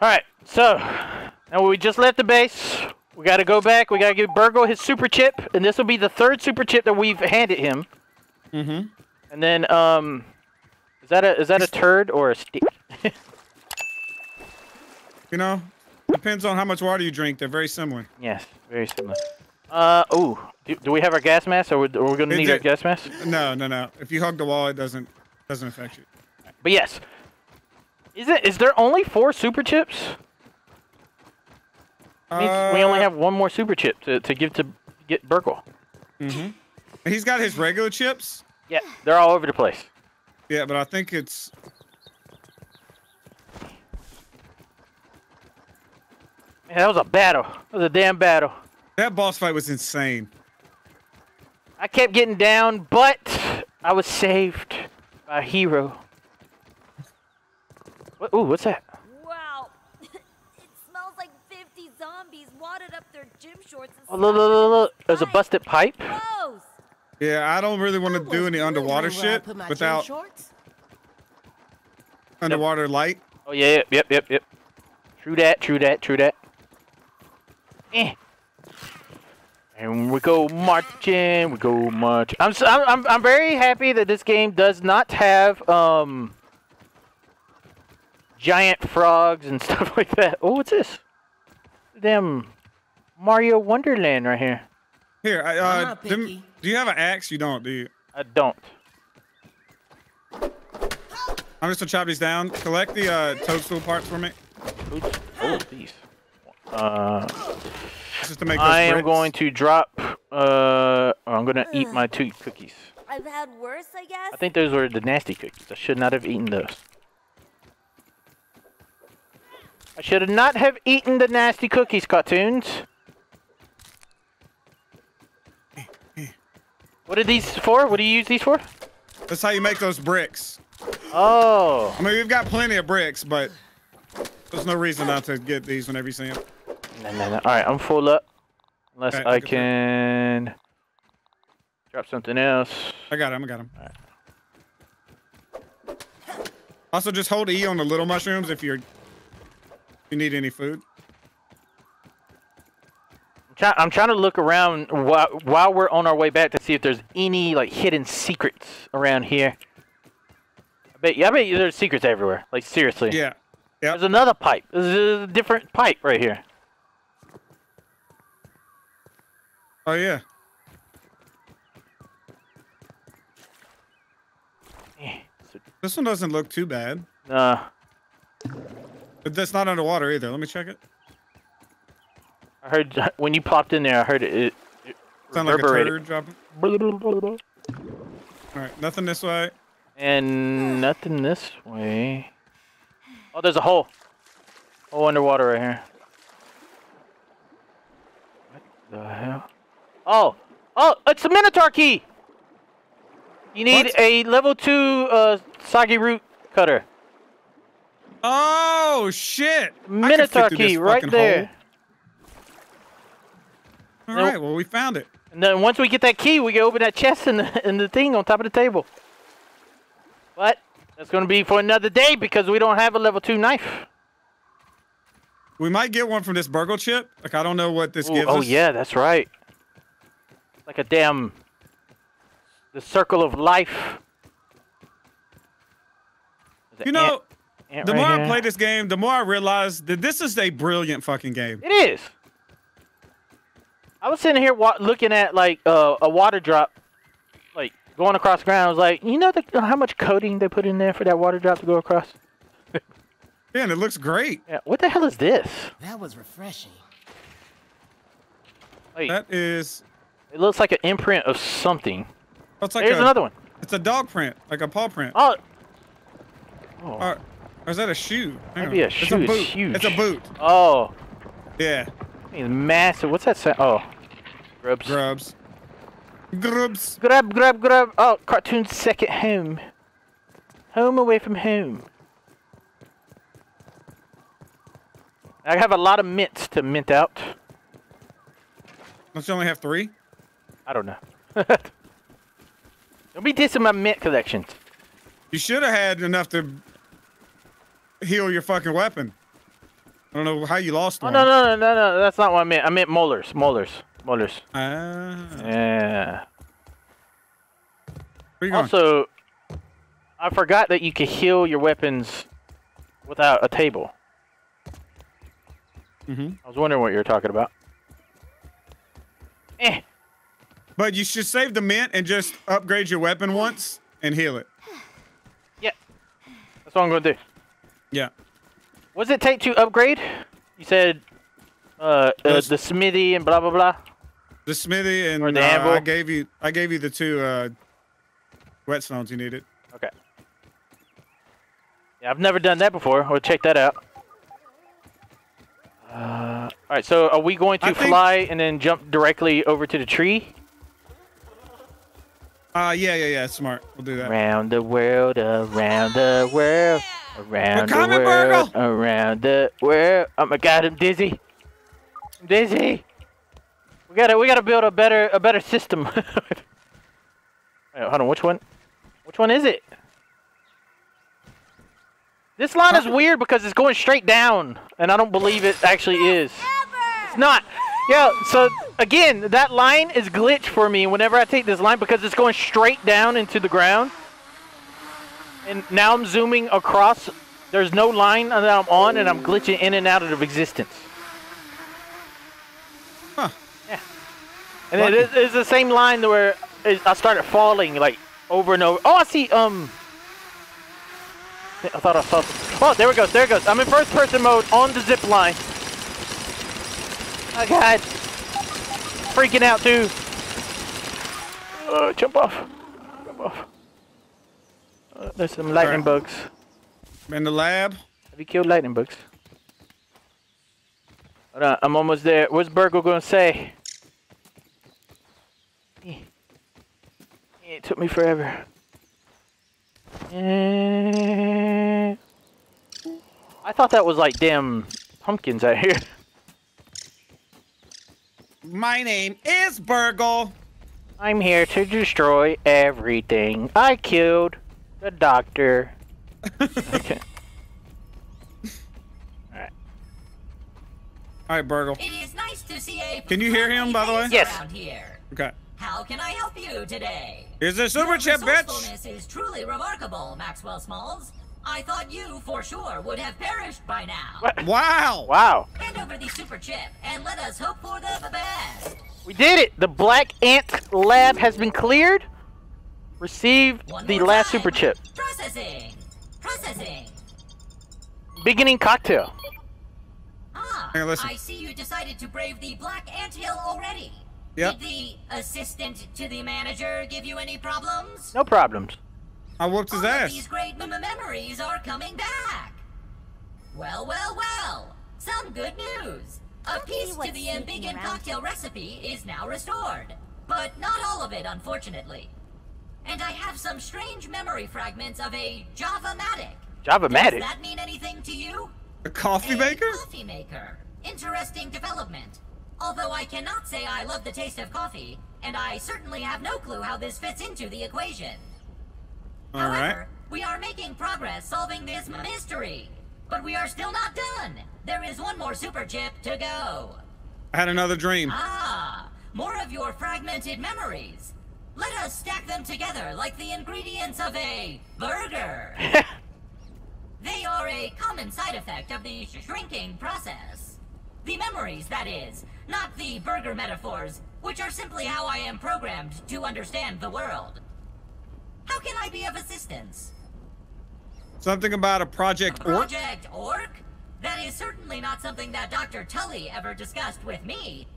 All right, so now we just left the base. We got to go back. We got to give Burgo his super chip, and this will be the third super chip that we've handed him. Mm-hmm. And then, um, is that a is that a turd or a stick? You know, depends on how much water you drink. They're very similar. yes, very similar. Uh, ooh, do, do we have our gas mask, or we- are we gonna It need our gas mask? No, no, no. If you hug the wall, it doesn't doesn't affect you. But yes, is it is there only four super chips? Means we only Uh, have one more super chip to, to give to get Burkle. Mm-hmm. He's got his regular chips. Yeah, they're all over the place. Yeah, but I think it's Man, that was a battle. That was a damn battle. that boss fight was insane. I kept getting down, but I was saved by a hero. What, ooh, what's that? Wow. it smells like 50 zombies wadded up their gym shorts and Oh, look, look, look, look. There's a busted pipe. Gross. Yeah, I don't really want to do any underwater shit without shorts. underwater light. Oh, yeah, yep, yep, yep, yep. True that, true that, true that. Eh. And we go marching, we go march. I'm, s- I'm, I'm, I'm very happy that this game does not have, um, giant frogs and stuff like that. Oh, what's this? Them Mario Wonderland right here. Here, I, I'm uh, not them- do you have an axe? You don't, do you? I don't. I'm just gonna chop these down. Collect the uh, toadstool parts for me. Oops. Oh, these. Uh, Just to make I am bricks. going to drop. Uh, I'm gonna eat my two cookies. I've had worse, I guess. I think those were the nasty cookies. I should not have eaten those. I should not have eaten the nasty cookies, cartoons. What are these for? What do you use these for? That's how you make those bricks. Oh, I mean, we've got plenty of bricks, but there's no reason not to get these whenever you see them. no, no, no. All right, I'm full up. Unless Alright, I look at that. can drop something else. I got him. I got him. Also, just hold E on the little mushrooms if you're you need any food. I'm, try- I'm trying to look around while, while we're on our way back to see if there's any like hidden secrets around here. I bet, yeah, I bet you there's secrets everywhere. Like seriously. Yeah. Yep. There's another pipe. There's a different pipe right here. Oh yeah. Eh, This one doesn't look too bad. Uh, But that's not underwater either. Let me check it. I heard when you popped in there. I heard it. it, it Sound like a turd dropping. All right, nothing this way. And nothing this way. Oh, there's a hole. Oh, underwater right here. What the hell? Oh, oh, it's a Minotaur key. You need What? a level two uh, soggy root cutter. Oh shit! Minotaur key right there. hole. All Nope. right, well we found it. And then once we get that key, we can open that chest and the, and the thing on top of the table. But that's going to be for another day because we don't have a level two knife. We might get one from this burgle chip. Like I don't know what this Ooh, gives oh us. yeah, that's right. Like a damn the circle of life. You know, ant- ant the right more I play this game, the more I realize that this is a brilliant fucking game. it is. I was sitting here wa- looking at like uh, a water drop, like going across the ground. I was like, you know the, how much coating they put in there for that water drop to go across? Yeah, and it looks great. Yeah. What the hell is this? That was refreshing. Like, That is. it looks like an imprint of something. oh, It's like Here's a, another one. It's a dog print, like a paw print. Oh. Oh. Or, or is that a shoe? Hang Might be on. a shoe, It's a it's boot. huge. It's a boot. oh. Yeah. It's massive. What's that sound? Oh. Grubs. Grubs. Grubs. Grab, grab, grab. Oh, cartoon second home. Home away from home. I have a lot of mints to mint out. Don't you only have three? I don't know. Don't be dissing my mint collections. You should have had enough to heal your fucking weapon. I don't know how you lost Oh one. no no no no no! That's not what I meant. I meant molars, molars, molars. Ah. Yeah. Where you going? Also, I forgot that you can heal your weapons without a table. Mm -hmm. I was wondering what you were talking about. Eh. But you should save the mint and just upgrade your weapon once and heal it. Yeah. That's what I'm gonna do. Yeah. What does it take to upgrade? You said uh, uh the smithy and blah blah blah. The smithy and Or the uh, I gave you I gave you the two uh, whetstones you needed. Okay. Yeah, I've never done that before. We'll check that out. Uh, all right, so are we going to I think- fly and then jump directly over to the tree? Uh yeah, yeah, yeah, smart. We'll do that. Around the world, around the world, around the coming, world, Burgle. around the world. Oh my God, I'm dizzy. I'm dizzy. We gotta, we gotta build a better, a better system. Wait, hold on, which one? Which one is it? This line is weird because it's going straight down, and I don't believe it actually is. It's not. Yeah, so again, that line is glitched for me whenever I take this line because it's going straight down into the ground. And now I'm zooming across. There's no line that I'm on, and I'm glitching in and out of existence. Huh. Yeah. And it is, it's the same line where I started falling like over and over. Oh, I see. Um. I thought I saw. Oh, there it goes. There it goes. I'm in first person mode on the zip line. Oh God. Freaking out too. Uh, jump off. Jump off. Uh, there's some lightning Alright. bugs. In the lab. Have you killed lightning bugs? Hold on, I'm almost there. What's Burgle gonna say? It took me forever. Eh. I thought that was like damn pumpkins out here. My name is Burgle. I'm here to destroy everything. I killed the doctor. okay. All right, Burgle. It is nice to see a Can you hear him, by the way? face Yes. around here. Okay. How can I help you today? Here's a super Your chip, bitch. resourcefulness is truly remarkable, Maxwell Smalls. I thought you, for sure, would have perished by now. What? Wow. Wow. Hand over the super chip and let us hope for the best. We did it! The Black Ant lab has been cleared. Receive One the last time. super chip. Processing. Processing. Beginning cocktail. Ah, Hey, listen. I see you decided to brave the Black Ant Hill already. Yep. Did the assistant to the manager give you any problems? No problems. I whooped his All ass. these great m- memories are coming back. Well, well, well. Some good news. A Let's piece to the sneaking Ambiggen cocktail recipe is now restored. But not all of it, unfortunately. And I have some strange memory fragments of a Java-matic. Java Does that mean anything to you? A coffee A maker? Coffee maker. Interesting development. Although I cannot say I love the taste of coffee, and I certainly have no clue how this fits into the equation. All However, right. we are making progress solving this mystery. But we are still not done. There is one more super chip to go. I had another dream. Ah, more of your fragmented memories. Let us stack them together like the ingredients of a burger. They are a common side effect of the sh- shrinking process. The memories, that is, not the burger metaphors, which are simply how I am programmed to understand the world. How can I be of assistance? Something about a Project Orc. Project Orc? That is certainly not something that Dr. Tully ever discussed with me.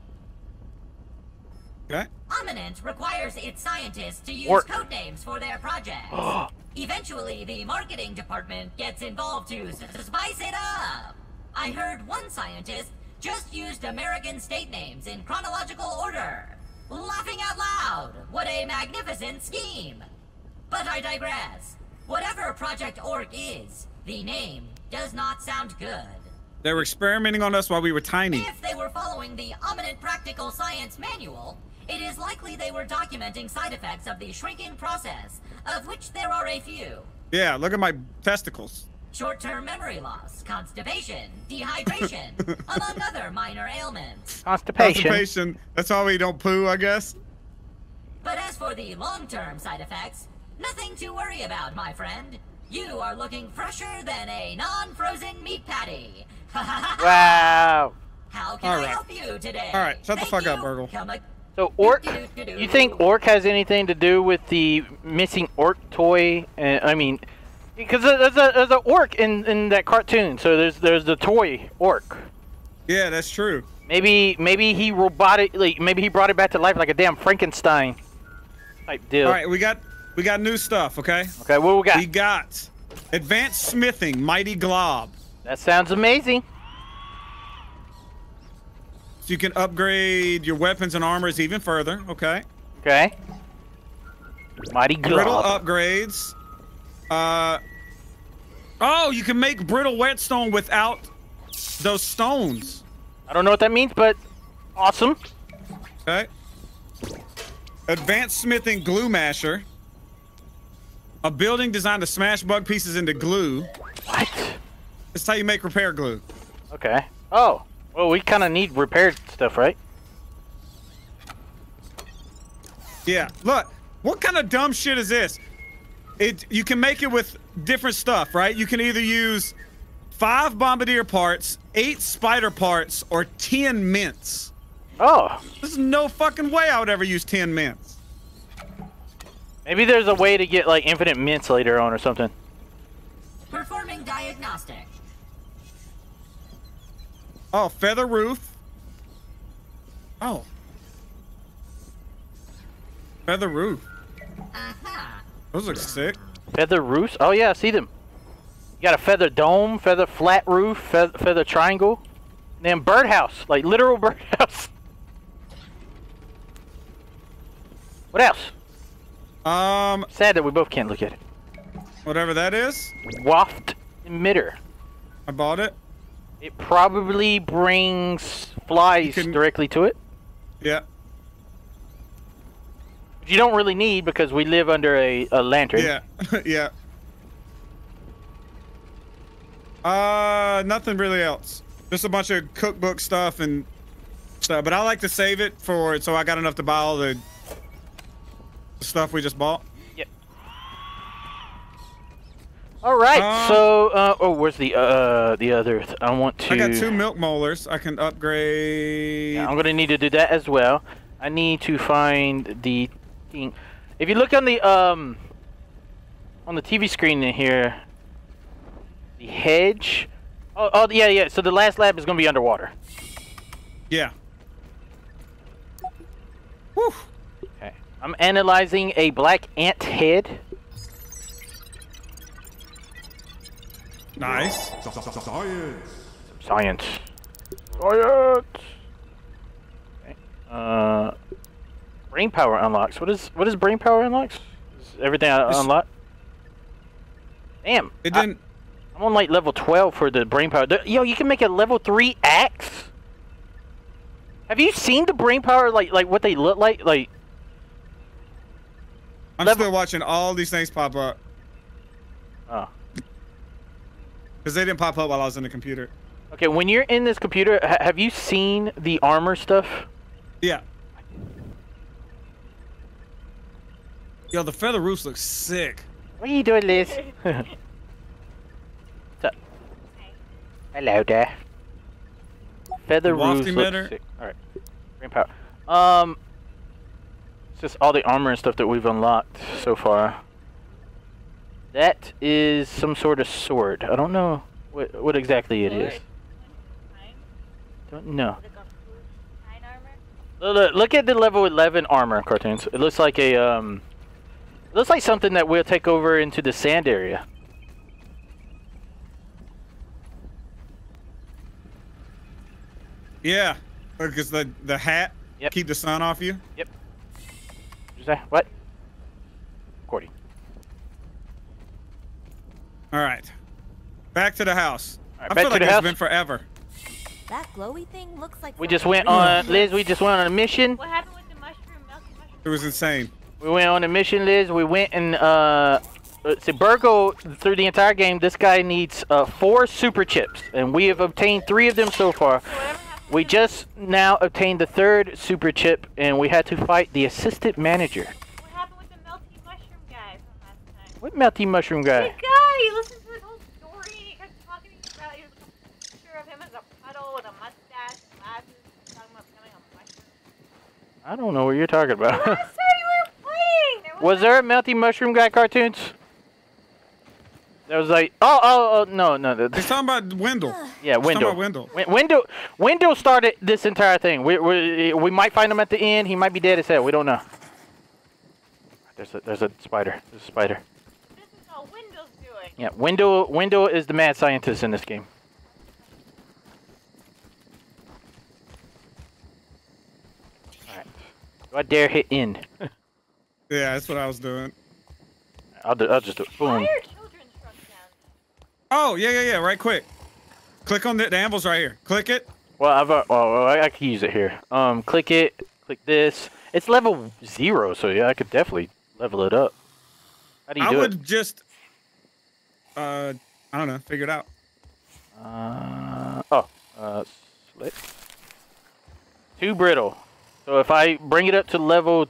Okay. Ominent requires its scientists to use Orc. code names for their projects. Eventually, the marketing department gets involved to s- s- spice it up. I heard one scientist just used American state names in chronological order. Laughing out loud! What a magnificent scheme! But I digress. Whatever Project Orc is, the name does not sound good. They were experimenting on us while we were tiny. If they were following the Ominent Practical Science Manual, it is likely they were documenting side effects of the shrinking process, of which there are a few. Yeah, look at my testicles. short-term memory loss, constipation, dehydration, among other minor ailments. Constipation. Constipation. That's why we don't poo, I guess. But as for the long-term side effects, nothing to worry about, my friend. You are looking fresher than a non-frozen meat patty. Wow. How can All I right. help you today? All right, shut the Thank fuck up, you. Burgle. Come a- So orc, you think orc has anything to do with the missing orc toy? Uh, I mean, because there's a there's a orc in in that cartoon. So there's there's the toy orc. Yeah, that's true. Maybe maybe he robotic like maybe he brought it back to life like a damn Frankenstein type deal. All right, we got we got new stuff. Okay. Okay, what we got? We got advanced smithing, mighty glob. that sounds amazing. So you can upgrade your weapons and armors even further. Okay. Okay. Mighty Brittle upgrades. Uh. Oh, you can make brittle whetstone without those stones. I don't know what that means, but awesome. Okay. Advanced smithing glue masher. A building designed to smash bug pieces into glue. What? This how you make repair glue. Okay. Oh. Well, we kind of need repaired stuff, right? Yeah. Look, what kind of dumb shit is this? It you can make it with different stuff, right? You can either use five bombardier parts, eight spider parts, or ten mints. Oh. There's no fucking way I would ever use ten mints. Maybe there's a way to get like infinite mints later on or something. Performing diagnostic. Oh, feather roof. Oh. Feather roof. Aha. Those look sick. Feather roofs? Oh yeah, I see them. You got a feather dome, feather flat roof, feather, feather triangle, and then birdhouse, like literal birdhouse. What else? Um, Sad that we both can't look at it. whatever that is, Waft emitter. I bought it. It probably brings flies can- directly to it. Yeah. You don't really need because we live under a, a lantern. Yeah. yeah. Uh, nothing really else. Just a bunch of cookbook stuff and stuff. But I like to save it for so I got enough to buy all the stuff we just bought. All right. Um, so, uh, oh, where's the uh the other? Th- I want to. I got two milk molars. I can upgrade. Yeah, I'm gonna need to do that as well. I need to find the thing. If you look on the um on the TV screen in here, the hedge. Oh, oh yeah, yeah. So the last lab is gonna be underwater. Yeah. Whew. Okay. I'm analyzing a black ant head. Nice. Science. Science. Science. Uh, brain power unlocks. What is what is brain power unlocks? Is everything I It's- unlock? Damn. It I- didn't. I'm on like level 12 for the brain power. Yo, you can make a level 3 axe? Have you seen the brain power like like what they look like? Like I'm level- still watching all these things pop up oh. Because they didn't pop up while I was in the computer. Okay, when you're in this computer, ha- have you seen the armor stuff? Yeah. Yo, the feather roofs look sick. What are you doing, Liz? What's up? Hello there. Feather roofs look sick. Alright. Brain power. Um it's just all the armor and stuff that we've unlocked so far. That is some sort of sword. I don't know what what exactly it is. Don't know. Look, look- look at the level 11 armor cartoons. It looks like a um it looks like something that we'll take over into the sand area. Yeah, because the the hat Yep. keep the sun off you. Yep. What? Recording. All right, back to the house. All right, I back feel to like the it's house. been forever. That glowy thing looks like We just went on Liz, we just went on a mission. What happened with the mushroom, milky mushroom? It was insane. We went on a mission, Liz. We went and uh uh, see, Burgo through the entire game. This guy needs uh, four super chips, and we have obtained three of them so far. So whatever happens We just now obtained the third super chip, and we had to fight the assistant manager. What happened with the melty mushroom guy from last time? What melty mushroom The guy? Guy, you listened to his whole story. He kept talking about he was a picture of him as a puddle with a mustache, glasses, talking about becoming a mushroom. I don't know what you're talking about. Last time you were playing, there Was there a melty mushroom guy cartoons? There was like, oh, oh, oh, no, no, the- He's talking about Wendell. yeah, talking window. about Wendell. Win- Window, Window started this entire thing. We, we, we might find him at the end. He might be dead as hell. We don't know. There's a, there's a spider. There's a spider. This is all Windows doing. Yeah, Window, Window is the mad scientist in this game. Alright. Do I dare hit end? Yeah, that's what I was doing. I'll, do, I'll just do it. Boom. are children shrunk down? Oh, yeah, yeah, yeah, right quick. Click on the, the anvil's right here. Click it. Well, I've, uh, well, well, I, I can use it here. Um, click it. Click this. It's level zero, so yeah, I could definitely level it up. How do you I do would it? just, uh, I don't know, figure it out. Uh, oh, uh, slit. Too brittle. So if I bring it up to level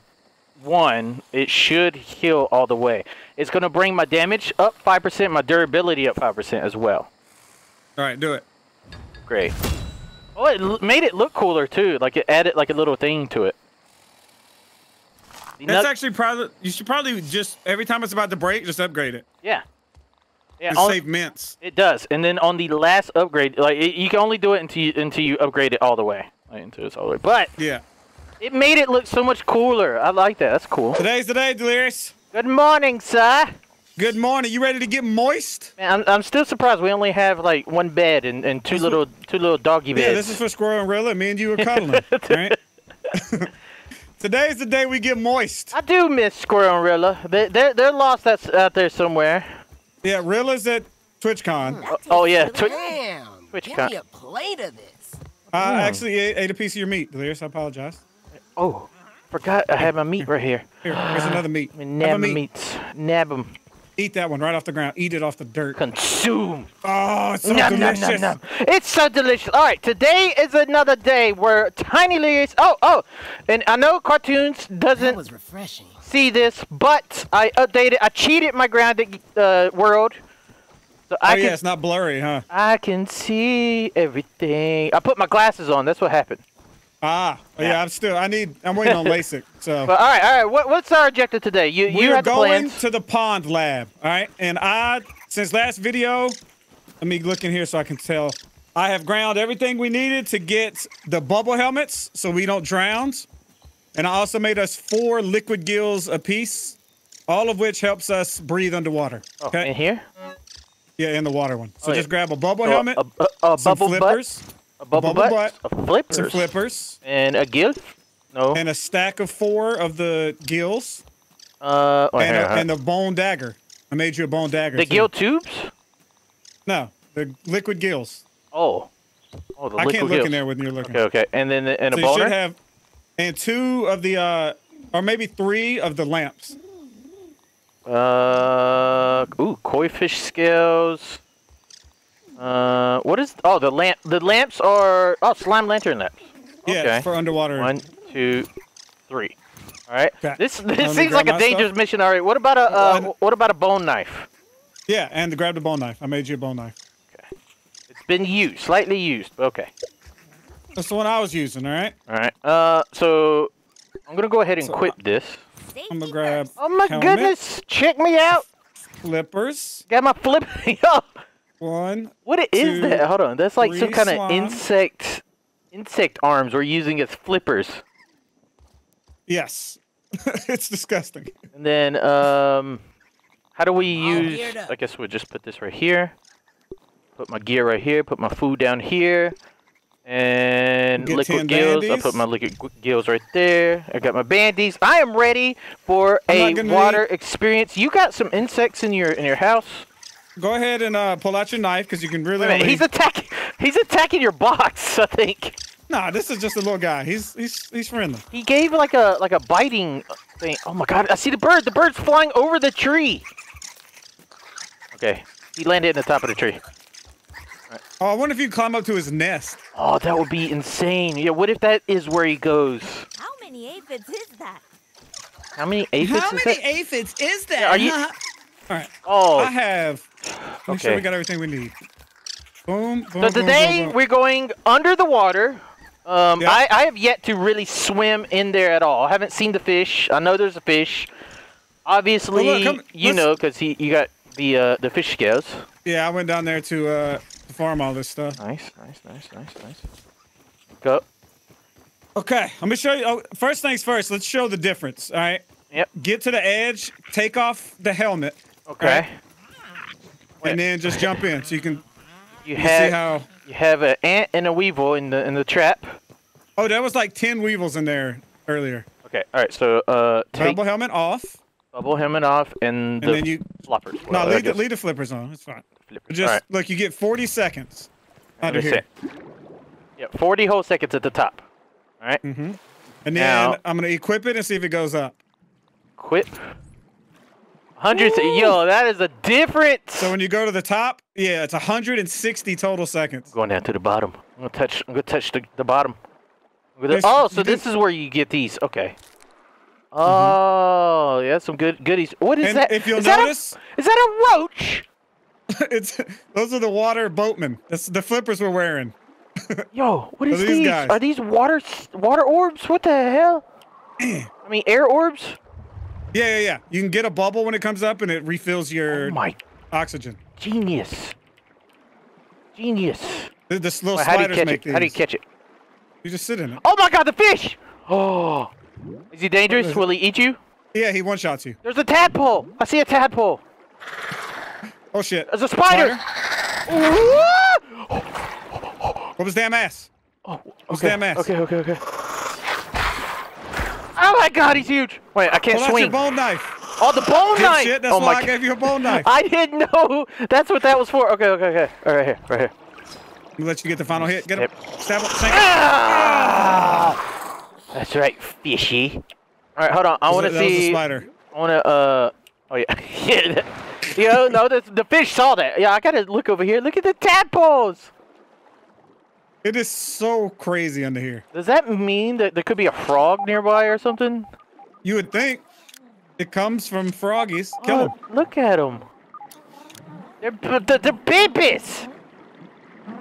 one, it should heal all the way. It's gonna bring my damage up five percent, my durability up five percent as well. All right, do it. Great. Oh, it made it look cooler too. Like it added like a little thing to it. That's actually probably, you should probably just, every time it's about to break, just upgrade it. yeah. Yeah, on- save mints. it does. And then on the last upgrade, like it, you can only do it until you, until you upgrade it all the way, like, until it's all the way. But Yeah. it made it look so much cooler. I like that. That's cool. Today's the day, Delirious. Good morning, sir. Good morning. You ready to get moist? Man, I'm, I'm still surprised we only have like one bed and, and two This little two little doggy beds. Yeah, this is for Squirrel and Rilla. Me and you are cuddling. right? Today's the day we get moist. I do miss Squirrel and Rilla. They, they're they're lost that's out there somewhere. Yeah, Rilla's at TwitchCon. Oh, oh yeah, Twi- Damn. Twitch Give con- me a plate of this. I hmm. actually ate, ate a piece of your meat, Delirious. I apologize. oh, forgot I have my meat right here. Here, here's another meat. Let me Have nab a my meat. meats. Nab them. Eat that one right off the ground. Eat it off the dirt. Consume. Oh, it's so Nom, nom, delicious. nom, nom. It's so delicious. All right, today is another day where Tiny Lyrics. Oh, oh, and I know cartoons doesn't That was refreshing. See this, but I updated. I cheated my grounded uh, world, so Oh I yeah, can it's not blurry, huh? I can see everything. I put my glasses on. That's what happened. Ah, oh, yeah. I'm still. I need. I'm waiting on LASIK. So But all right, all right. What, what's our objective today? You we you are have going to the pond lab. All right, and I since last video, let me look in here so I can tell. I have ground everything we needed to get the bubble helmets so we don't drown, and I also made us four liquid gills apiece, all of which helps us breathe underwater. Oh, Okay. in here. Yeah, in the water one. So Oh, yeah. just grab a bubble Oh, helmet, a, a, a some bubble flippers, butt, a bubble, bubble butt, a flippers, some flippers, and a gill. No. and a stack of four of the gills, uh, oh, and, here, a, huh? and the bone dagger. I made you a bone dagger. the too. gill tubes. No, the liquid gills. Oh. Oh, the I liquid can't look gills. in there when you're looking. Okay, okay, and then the, and so a you boner. should have, and two of the, uh, or maybe three of the lamps. Uh, ooh, koi fish scales. Uh, what is? Oh, the lamp. The lamps are oh slime lantern lamps. Yeah, Okay. for underwater. One, two, three. All right. Okay. This this seems like a dangerous stuff. mission All right. What about a uh, what about a bone knife? Yeah, and grab the bone knife. I made you a bone knife. Okay. It's been used, slightly used. but Okay. That's the one I was using. All right. All right. Uh, so I'm gonna go ahead and So, quit uh, this. I'm gonna grab. Oh my helmet, goodness! Check me out. flippers. Got my flip. Yo, One. what it is two, that? Hold on. That's like some kind of insect insect arms we're using as flippers. Yes. it's disgusting. And then, um, how do we use? I guess we'll just put this right here. Put my gear right here. Put my food down here. And Get liquid 10 gills. I put my liquid gills right there. I got my bandies. I am ready for I'm a water experience. You got some insects in your in your house. Go ahead and uh, pull out your knife because you can really. Only- he's attacking. He's attacking your box. I think Nah, this is just a little guy. He's he's he's friendly. he gave like a like a biting thing. Oh my god! I see the bird. The bird's flying over the tree. Okay. He landed in the top of the tree. Oh, I wonder if you climb up to his nest. Oh, that would be insane. Yeah, what if that is where he goes? How many aphids is that? How many aphids How is many that? aphids is that? Yeah, are you- All right. Oh, I have. Make sure Okay. we got everything we need. Boom, boom, so boom, today boom, boom. we're going under the water. Um, Yeah. I, I have yet to really swim in there at all. I haven't seen the fish. I know there's a fish. Obviously, Well, look, come- you know, because he you got the uh, the fish scales. Yeah, I went down there to uh, farm all this stuff. Nice, nice, nice, nice, nice. Go. Okay, let me show you. Oh, first things first, let's show the difference. All right. Yep. Get to the edge, take off the helmet, Okay. and then just jump in. So you can, You you see how. you have an ant and a weevil in the in the trap. Oh, there was like ten weevils in there earlier. Okay. All right. So uh, take Bubble helmet off, bubble helmet off and, and the then you. floppers. No, leave the, leave the flippers on. It's fine. Flippers. Just All right. look, you get 40 seconds under here. Understand. Yeah, 40 whole seconds at the top. All right. Mm-hmm. And then Now- I'm gonna equip it and see if it goes up. Quit. Hundreds. Yo, that is a different. So when you go to the top, yeah, it's 160 total seconds. Going down to the bottom. I'm gonna touch. I'm gonna touch the, the bottom. I'm gonna- Yes, oh, so this is where you get these. Okay. Oh, yeah, some good goodies. What is And that? if you'll Is that a- notice- is that a roach? it's those are the water boatmen. That's the flippers we're wearing. Yo, what is Are these these? guys? Are these water water orbs? What the hell? I mean, air orbs. Yeah, yeah, yeah. You can get a bubble when it comes up and it refills your Oh my oxygen. genius! Genius! This little how do you catch it? these. How do you catch it? You just sit in it. Oh my God, the fish! Oh, is he dangerous? is Will he eat you? Yeah, he one shots you. There's a tadpole. I see a tadpole. Oh shit. There's a spider. What was damn ass? Oh, okay. that mess? Okay, okay, okay. Oh my God, he's huge. Wait, I can't Pull out your bone knife. Oh, the bone knife. Shit, that's oh why my I gave you a bone knife. I didn't know that's what that was for. Okay, okay, okay. All right here, right here. I'm let you get the final hit. Get him. Yep. Stab him. Sink him. Ah! That's right, fishy. All right, hold on. I want to see. That was a spider. I want to. Uh. Oh yeah. yeah. Yo, no, the, the fish saw that. Yeah, I gotta look over here. Look at the tadpoles. It is so crazy under here. Does that mean that there could be a frog nearby or something? You would think it comes from froggies. Kill oh, them. Look at them. They're they're, they're babies.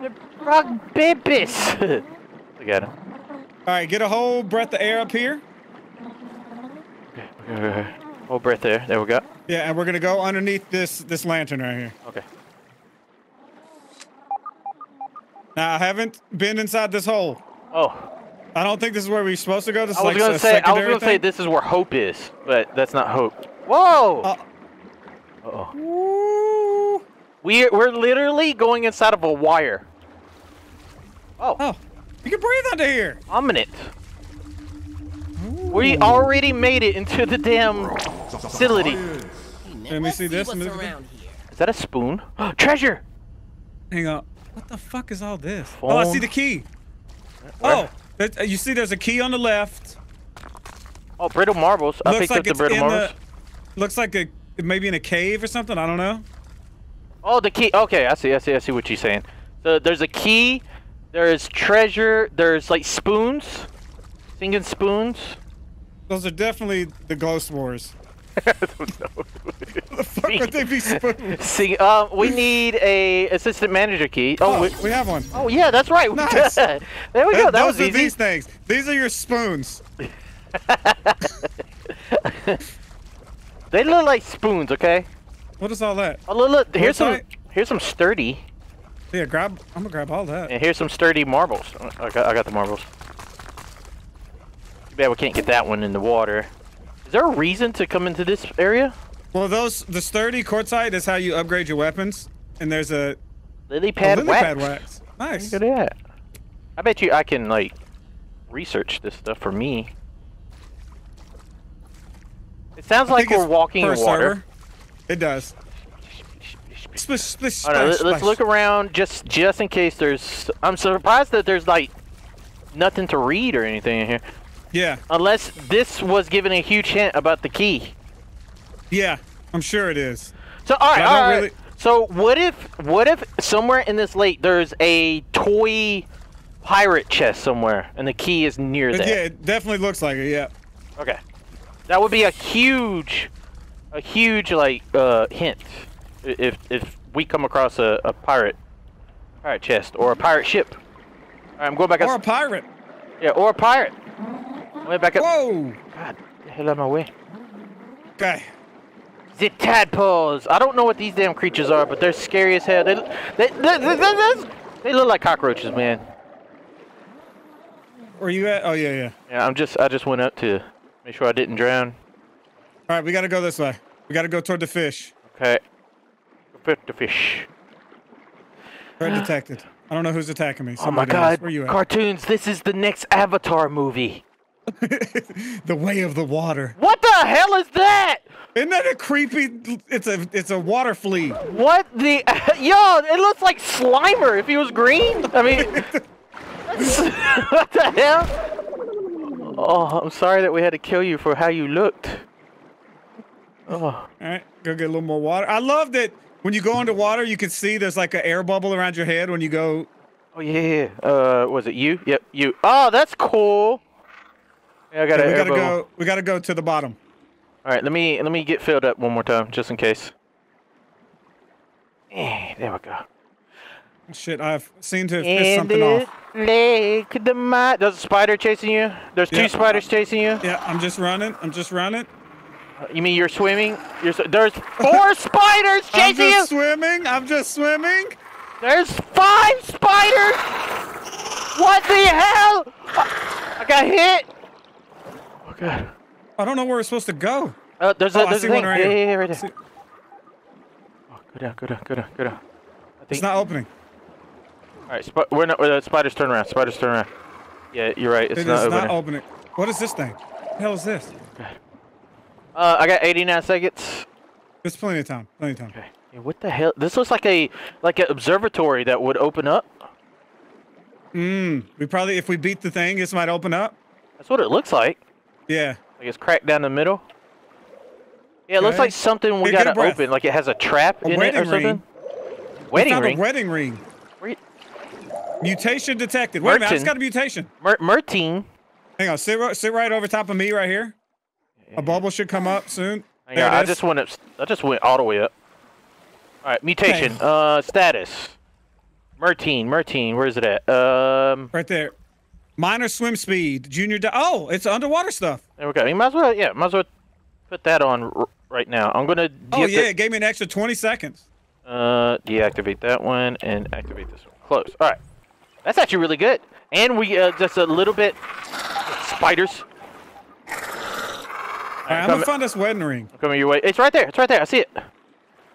They're frog babies. look at them. All right, get a whole breath of air up here. Hold breath there. There we go. Yeah, and we're gonna go underneath this this lantern right here. Okay. Now I haven't been inside this hole. Oh, I don't think this is where we're supposed to go. This I is was like gonna say I was gonna say this is where hope is, but that's not hope. Whoa! Uh, Uh-oh. Ooh. We're we're literally going inside of a wire. Oh, Oh, you can breathe under here. ominous. We already made it into the damn facility. Let me see this. What's Let me look at around here? Is that a spoon? Treasure! Hang on. What the fuck is all this? Oh, I see the key. Where? Oh, uh, you see there's a key on the left. Oh, brittle marbles. I Looks picked like up the it's brittle in marbles. the. Looks like a maybe in a cave or something. I don't know. Oh, the key. Okay, I see. I see. I see what you're saying. So there's a key. There's treasure. There's like spoons, singing spoons. Those are definitely the ghost wars. I don't know. The fuck would they be spoons? Sing. Um, we need a assistant manager key. Oh, Oh, we, we have one. oh yeah, that's right. Nice. there we go. Th- That those was are easy. these things. These are your spoons. They look like spoons. Okay. What is all that? Oh look, look. Here's some. Here's some sturdy. Yeah, grab. I'm gonna grab all that. And here's some sturdy marbles. I got, I got the marbles. Bad we can't get that one in the water. Is there a reason to come into this area? Well, those the sturdy quartzite is how you upgrade your weapons, and there's a, Lily a pad lily wax. pad wax. Nice. Look at that. I bet you I can like research this stuff for me. It sounds I like we're walking in water. server. It does. Splish, splish, right, let's look around just just in case there's. I'm surprised that there's like nothing to read or anything in here, Yeah, unless this was given a huge hint about the key. yeah. I'm sure it is. So all right, all right. really- So what if what if somewhere in this lake there's a toy pirate chest somewhere and the key is near there? yeah, it definitely looks like it. Yeah. Okay. That would be a huge a huge like uh hint if if we come across a, a pirate pirate chest or a pirate ship. Alright, I'm going back Or a pirate. Yeah, or a pirate. Way back up. Whoa. God, get the hell out of my way. Okay. The tadpoles. I don't know what these damn creatures are, but they're scary as hell. They they they, they, they, look like cockroaches, man. Where you at? Oh yeah, yeah. Yeah, I'm just I just went up to make sure I didn't drown. All right, we got to go this way. We got to go toward the fish. Okay. Go the fish. Threat detected. I don't know who's attacking me. Oh my Somebody god. else. Where you at? Cartoons, this is the next Avatar movie. the way of the water. What the hell is that? Isn't that a creepy? It's a it's a water flea. What the yo? It looks like Slimer if he was green. I mean, what the hell? Oh, I'm sorry that we had to kill you for how you looked. Oh, All right, go get a little more water. I love that when you go underwater, you can see there's like an air bubble around your head when you go. oh yeah. Uh, was it you? Yep, you. Oh, that's cool. Yeah, I got Okay, we gotta go. We gotta go to the bottom. All right, let me let me get filled up one more time, just in case. Eh, there we go. Shit, I've seen to have pissed something off. lake the mi- There's a spider chasing you. There's two spiders chasing you. Yeah, I'm just running. I'm just running. You mean you're swimming? You're there's four spiders chasing I'm chasing you. just swimming. I'm just swimming. There's five spiders. What the hell? I got hit. Oh god. I don't know where we're supposed to go. Uh, there's Oh, a I there's see a one right yeah, here. yeah, yeah, right there. Oh, go down, go down, go down, go down. I think. It's not opening. All right, sp- we're not. Uh, spiders turn around. Spiders turn around. Yeah, you're right. It's It is not not opening. opening. What is this thing? What the hell is this? Uh, I got 89 seconds. There's plenty of time. Plenty of time. Okay. Yeah, what the hell? This looks like a like an observatory that would open up. Mmm. We probably, if we beat the thing, this might open up. That's what it looks like. Yeah. Like it's cracked down the middle. Yeah, it looks like something we Hey, gotta open. Like it has a trap A in it or wedding something. ring. Wedding ring. a wedding ring. Mutation detected. Wait a minute. I just got a mutation. Mer- Mertine. Hang on. Sit, ri- sit right over top of me right here. A bubble should come up soon. Hang There on, I just went up. I just went all the way up. All right, mutation. Uh, status. Mertine. Mertine. Where is it at? Um, Right there. Minor swim speed. Junior. Di- oh, it's underwater stuff. there we go. You might as well. Yeah, might as well put that on right now. I'm gonna. Oh, yeah. It gave me an extra 20 seconds. Uh, deactivate that one and activate this one. Close. All right. That's actually really good. And we uh, just a little bit spiders. All right, I'm going to find this wedding ring. Coming your way. It's right there. It's right there. I see it.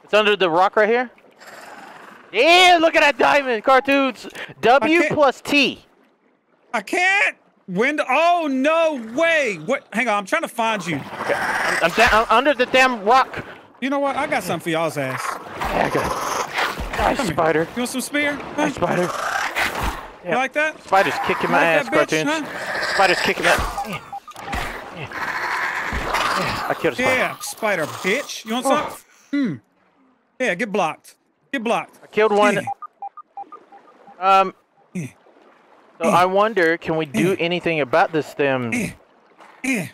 It's under the rock right here. Yeah, look at that diamond. Cartoons. W plus T. I can't. Window. Oh, no way. What? Hang on. I'm trying to find you. I'm, I'm, da- I'm under the damn rock. You know what? I got something for y'all's ass. Yeah, I got. Nice Come here. spider. You want some spear? Huh? Nice spider. You like that? Spiders kicking my Like ass, bitch, cartoons. huh? Spiders kicking my Yeah. Yeah. Yeah. I killed a spider. Yeah, spider bitch. You want some? Hmm. Yeah, get blocked. Get blocked. I killed one. Yeah. Um. So I wonder, can we do anything about this thing? Yeah.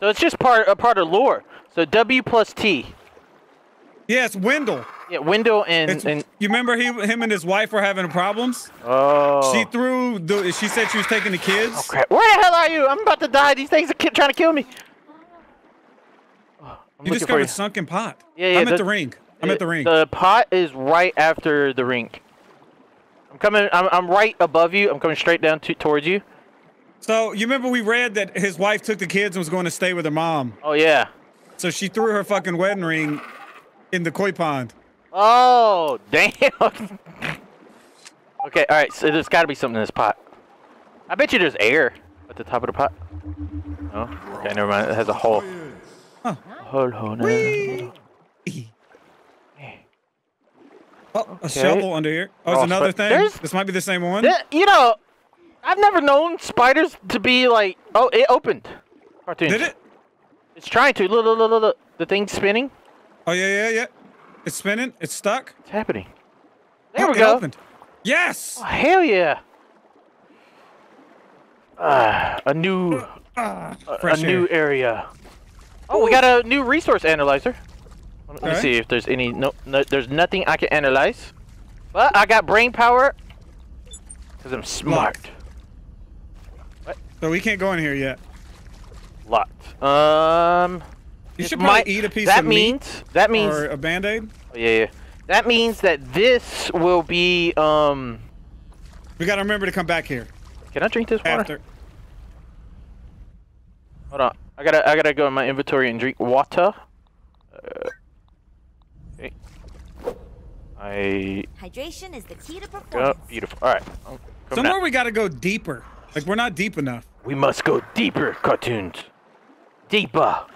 So it's just part a part of lore. So W plus T. Yeah, it's Wendell. Yeah, window and It's, and you remember he, him and his wife were having problems? oh. She threw the. She said she was taking the kids. Oh, crap. Where the hell are you? I'm about to die. These things are trying to kill me. Oh, I'm You discovered you. sunken pot. Yeah, yeah, I'm at the- the ring. I'm at the ring. The pot is right after the ring. I'm coming. I'm, I'm right above you. I'm coming straight down to, towards you. So you remember we read that his wife took the kids and was going to stay with her mom. Oh yeah. So she threw her fucking wedding ring in the koi pond. Oh damn. okay. All right. So there's got to be something in this pot. I bet you there's air at the top of the pot. Oh. Okay. Never mind. It has a hole. Huh. Hole. Hole. Oh, a Okay. shovel under here. Oh, it's Oh, another thing. This might be the same one. Th- You know, I've never known spiders to be like. Oh, it opened. Cartoons. Did it? It's trying to. Look, look, look, look. The thing's spinning. Oh yeah, yeah, yeah. It's spinning. It's stuck. It's happening? There Oh, we go. Opened. Yes. Oh, hell yeah. Ah, a new Ah, a, a new area. Oh, we got a new resource analyzer. Let me Okay. see if there's any. No, no, there's nothing I can analyze. But I got brain power. Cause I'm smart. So we can't go in here yet. Locked. Um. You should probably might- eat a piece that of meat means that means or a band-aid. oh, yeah, yeah. That means that this will be um. We gotta remember to come back here Can I drink this water? after. Hold on. I gotta I gotta go in my inventory and drink water. Uh, okay. I Hydration is the key to oh, performance. beautiful. All right. I'm Somewhere out. we gotta go deeper. Like we're not deep enough. We must go deeper, cartoons. Deeper. All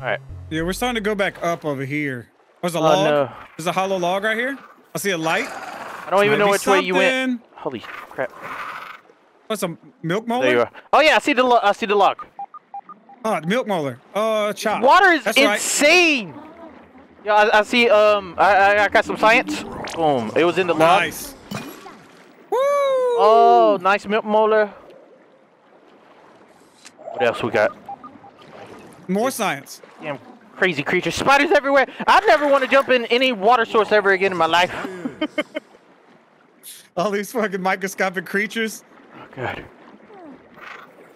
right. Yeah, we're starting to go back up over here. There's a Oh, log. no. There's a hollow log right here. I see a light. I don't even know be which way you went. Holy crap! What's a milk molar? There you are. Oh yeah, I see the lo- I see the log. Oh, milk molar. Uh, chop. Water is That's right. Yeah, I, I see. Um, I, I I got some science. Boom. It was in the log. Nice. Woo! Oh, nice milk molar. What else we got? More science. Damn crazy creatures. Spiders everywhere. I'd never want to jump in any water source ever again in my life. All these fucking microscopic creatures. Oh, God.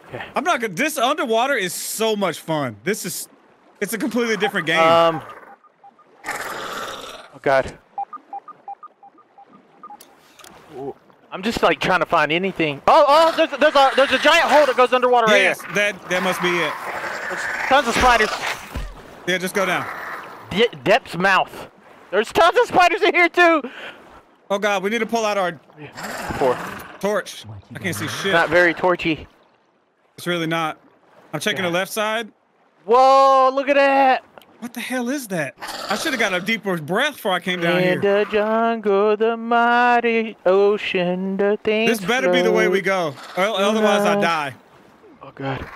Okay. I'm not gonna. This underwater is so much fun. This is. It's a completely different game. Um. God. Ooh, I'm just like trying to find anything. Oh, oh, there's there's a there's a giant hole that goes underwater right yes, that that must be it. There's tons of spiders. Yeah, just go down. De- Depth's mouth. There's tons of spiders in here too. Oh god, we need to pull out our Four. torch. I can't see shit. Not very torchy. It's really not. I'm checking the left side. Whoa! Look at that. What the hell is that? I should have got a deeper breath before I came down In here. the jungle, the mighty ocean, the things. This better be the way we go. or Otherwise, I die. Oh god.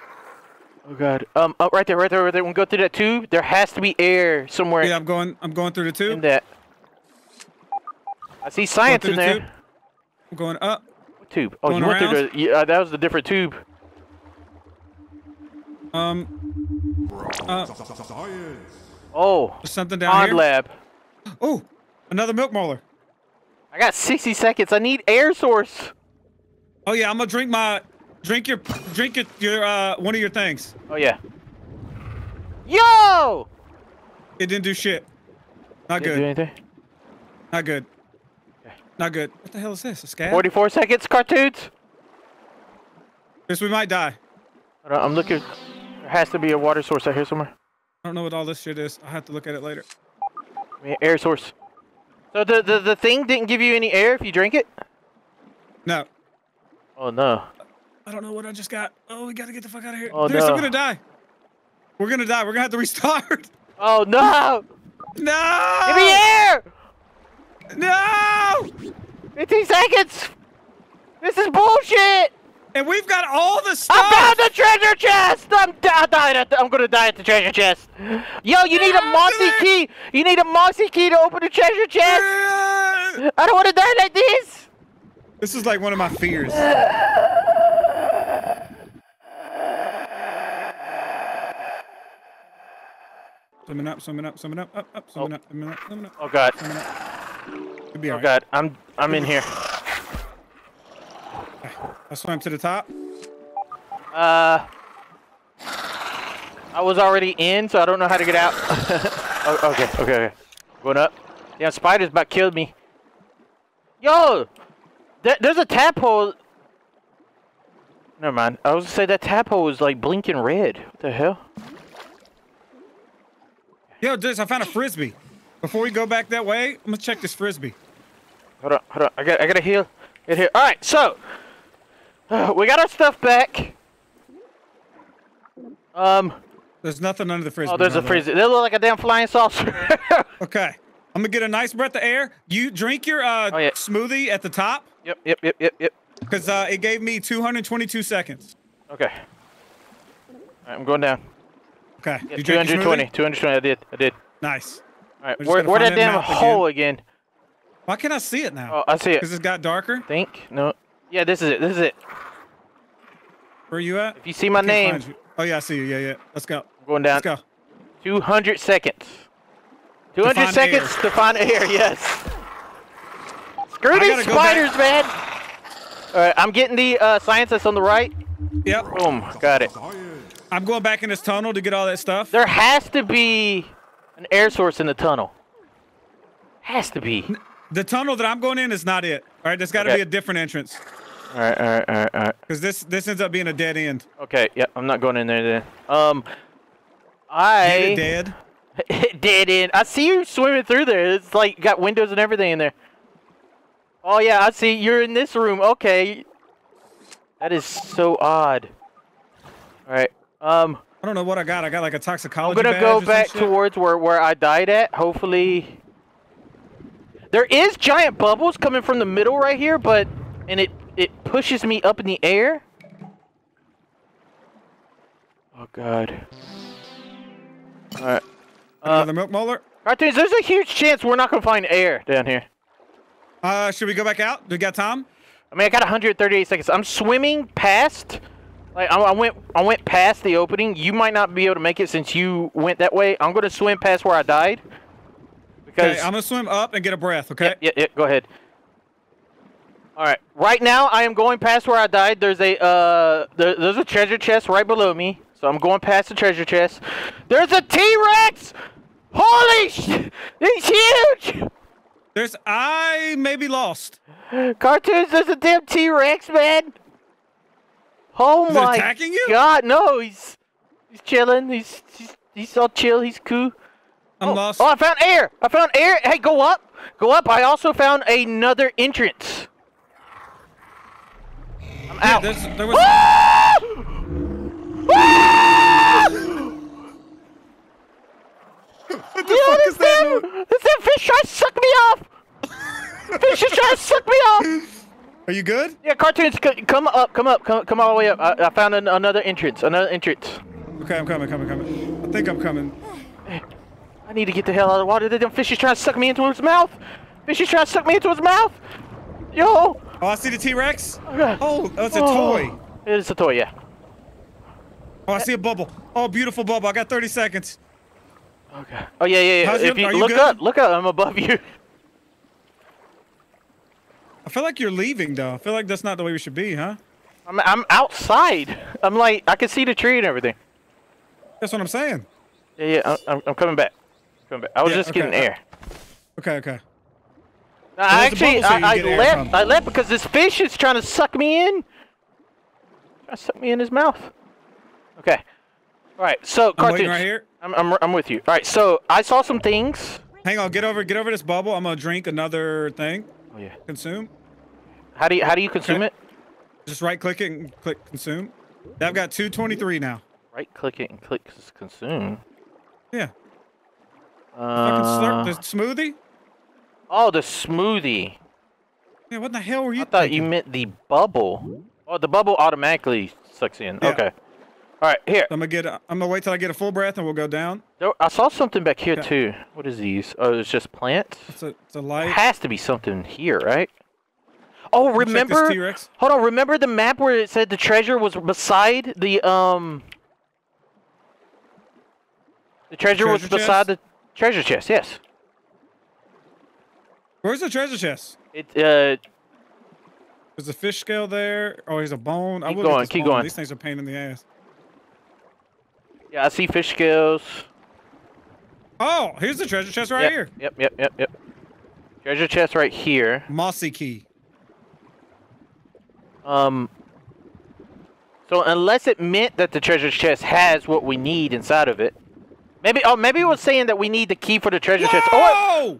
Oh god. Um. Oh, right there, right there, right there. When we go through that tube, there has to be air somewhere Yeah, I'm going. I'm going through the tube. in tube. that. I see science in the there. tube? I'm going up. What tube? Oh, Going you went through the. Yeah, uh, that was the different tube. Um. Uh, Oh, there's something down Pond here. lab. Oh, another milk molar. I got 60 seconds. I need air source. Oh yeah, I'm gonna drink my drink your drink your, your uh one of your things. Oh yeah. Yo! It didn't do shit. Not Didn't do good. anything. Not good. Okay. Not good. What the hell is this? A scab? 44 seconds, cartoons. Guess we might die. I'm looking. There has to be a water source out here somewhere. I don't know what all this shit is. I'll have to look at it later. Air source. So the, the the thing didn't give you any air if you drink it? No. Oh no. I don't know what I just got. Oh, we gotta get the fuck out of here. Oh, Dude, I'm gonna die. We're gonna die. We're gonna have to restart. Oh no! No! Give me air! No! 15 seconds! This is bullshit! And we've got all the stuff. I found the treasure chest! I'm, di- I died at the, I'm gonna die at the treasure chest. Yo, you need a Mossy key! You need a Mossy key to open the treasure chest! I don't wanna die like this! This is like one of my fears. Swimming up, swimming up, swimming up, up, up, swimming oh. up, swimming up, swimming up, Oh god. swimming up. Be Oh alright. god. I'm I'm in here. I swam to the top. Uh I was already in, so I don't know how to get out. oh, okay, okay, okay. Going up. Yeah, spiders about killed me. Yo! There, there's a tadpole. Never mind. I was gonna say that tadpole was like blinking red. What the hell? Yo, this I found a frisbee. Before we go back that way, I'm gonna check this frisbee. Hold on, hold on. I got, I gotta heal. Get here. All right, so we got our stuff back. Um. There's nothing under the frisbee. Oh, there's a frizzy. They look like a damn flying saucer. Okay. I'm gonna get a nice breath of air. You drink your uh, Oh, yeah. smoothie at the top, yep, yep, yep, yep, yep. because uh, it gave me 222 seconds. Okay. All right, I'm going down. Okay. Yeah, You drink your 220. smoothie? 220. I did. I did. Nice. All right, where, where that damn map again. hole again? Why can't I see it now? Oh, I see it. Because it's got darker. Think no. Yeah, this is it. This is it. Where are you at? If you see my name. Oh yeah, I see you. Yeah, yeah. Let's go. I'm going down. Let's go. 200 seconds. 200 find seconds air. to find air, yes. Screw these gotta go back. spiders, man. All right, I'm getting the uh, science that's on the right. Yep. Boom, got it. I'm going back in this tunnel to get all that stuff. There has to be an air source in the tunnel. Has to be. The tunnel that I'm going in is not it. All right, there's got to Okay. be a different entrance All right, all right, all right, all right. because this this ends up being a dead end. Okay, yeah, I'm not going in there then. Um, I dead. dead end. I see you swimming through there. It's like got windows and everything in there. Oh yeah, I see you're in this room. Okay, that is so odd. All right, um, I don't know what I got. I got like a toxicology. I'm gonna go back towards where where I died at. Hopefully, there is giant bubbles coming from the middle right here, but and it it pushes me up in the air. Oh god. All right. Uh, Another milk molar. Cartoons, there's a huge chance we're not gonna find air down here. Uh, should we go back out? Do we got time? I mean, I got 138 seconds. I'm swimming past. Like I, I went, I went past the opening. You might not be able to make it since you went that way. I'm gonna swim past where I died. Okay, I'm gonna swim up and get a breath. Okay. yeah, yeah, yeah, go ahead. All right. Right now, I am going past where I died. There's a uh, there, there's a treasure chest right below me. So I'm going past the treasure chest. There's a T-Rex. Holy sh! He's huge. There's I may be lost. Cartoons, there's a damn T-Rex, man. Oh Is my attacking you? God, no, he's he's chilling. He's he's, he's all chill. He's cool. I'm oh, lost. Oh, I found air. I found air. Hey, go up. Go up. I also found another entrance. I'm Yeah, out. there's, there was. Ah! Ah! what the fuck is that? noise? This damn fish trying to suck me off. fish is trying to suck me off. Are you good? Yeah, cartoons, come up, come up, come, come all the way up. I, I found an, another entrance, another entrance. Okay, I'm coming, coming, coming. I think I'm coming. Need to get the hell out of the water. The damn fish is trying to suck me into his mouth. Fish is trying to suck me into his mouth. Yo. Oh, I see the T-Rex. Oh, that's a Oh. toy. It is a toy, yeah. Oh, I see a bubble. Oh, beautiful bubble. I got 30 seconds. Okay. Oh yeah, yeah, yeah. How's if your- you look good? up, look up. I'm above you. I feel like you're leaving, though. I feel like that's not the way we should be, huh? I'm I'm outside. I'm like I can see the tree and everything. That's what I'm saying. Yeah, yeah. I'm, I'm coming back. Coming back. I was Yeah, just okay, getting okay. air. Okay, okay. No, I actually, bubble so you I, I can get air left. I left because this fish is trying to suck me in. Trying to suck me in his mouth. Okay. All right. So I'm right here. I'm, I'm I'm with you. All right. So I saw some things. Hang on, get over, get over this bubble. I'm gonna drink another thing. Oh yeah. Consume. How do you how do you consume Okay. it? Just right click it and click consume. I've got 223 now. Right click it and click consume. Yeah. Slurp Uh, the smoothie. oh, the smoothie. Yeah, what the hell were you? I thought you meant the bubble. Oh, the bubble automatically sucks in. Yeah. Okay. All right, here. I'm gonna get. A, I'm gonna wait till I get a full breath and we'll go down. There, I saw something back here Yeah. too. What is these? Oh, it's just plants. It's a, it's a It light. has to be something here, right? Oh, remember? Hold on. Remember the map where it said the treasure was beside the um. The treasure, was treasure beside chest? the treasure chest. Yes. Where's the treasure chest? It uh. There's a fish scale there. Oh, here's a bone. I Keep will going, keep bone. going. These things are pain in the ass. Yeah, I see fish scales. Oh, here's the treasure chest right yep, here. Yep, yep, yep, yep. Treasure chest right here. Mossy key. Um. So unless it meant that the treasure chest has what we need inside of it, maybe oh maybe it was saying that we need the key for the treasure chest. Oh,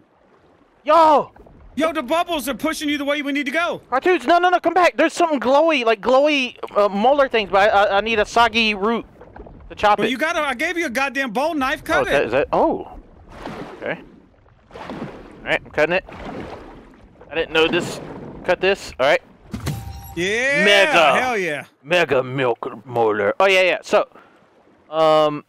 yo, Yo, the bubbles are pushing you the way we need to go. cartoons! No, no, no, come back. There's something glowy, like glowy uh, molar things, but I, I, I need a soggy root to chop Well, it. you got. I gave you a goddamn bone knife. oh, Cut that, it. is that? Oh, okay. All right, I'm cutting it. I didn't know this. Cut this. All right. Yeah. Mega. Hell yeah. Mega milk molar. Oh yeah, yeah. So, um,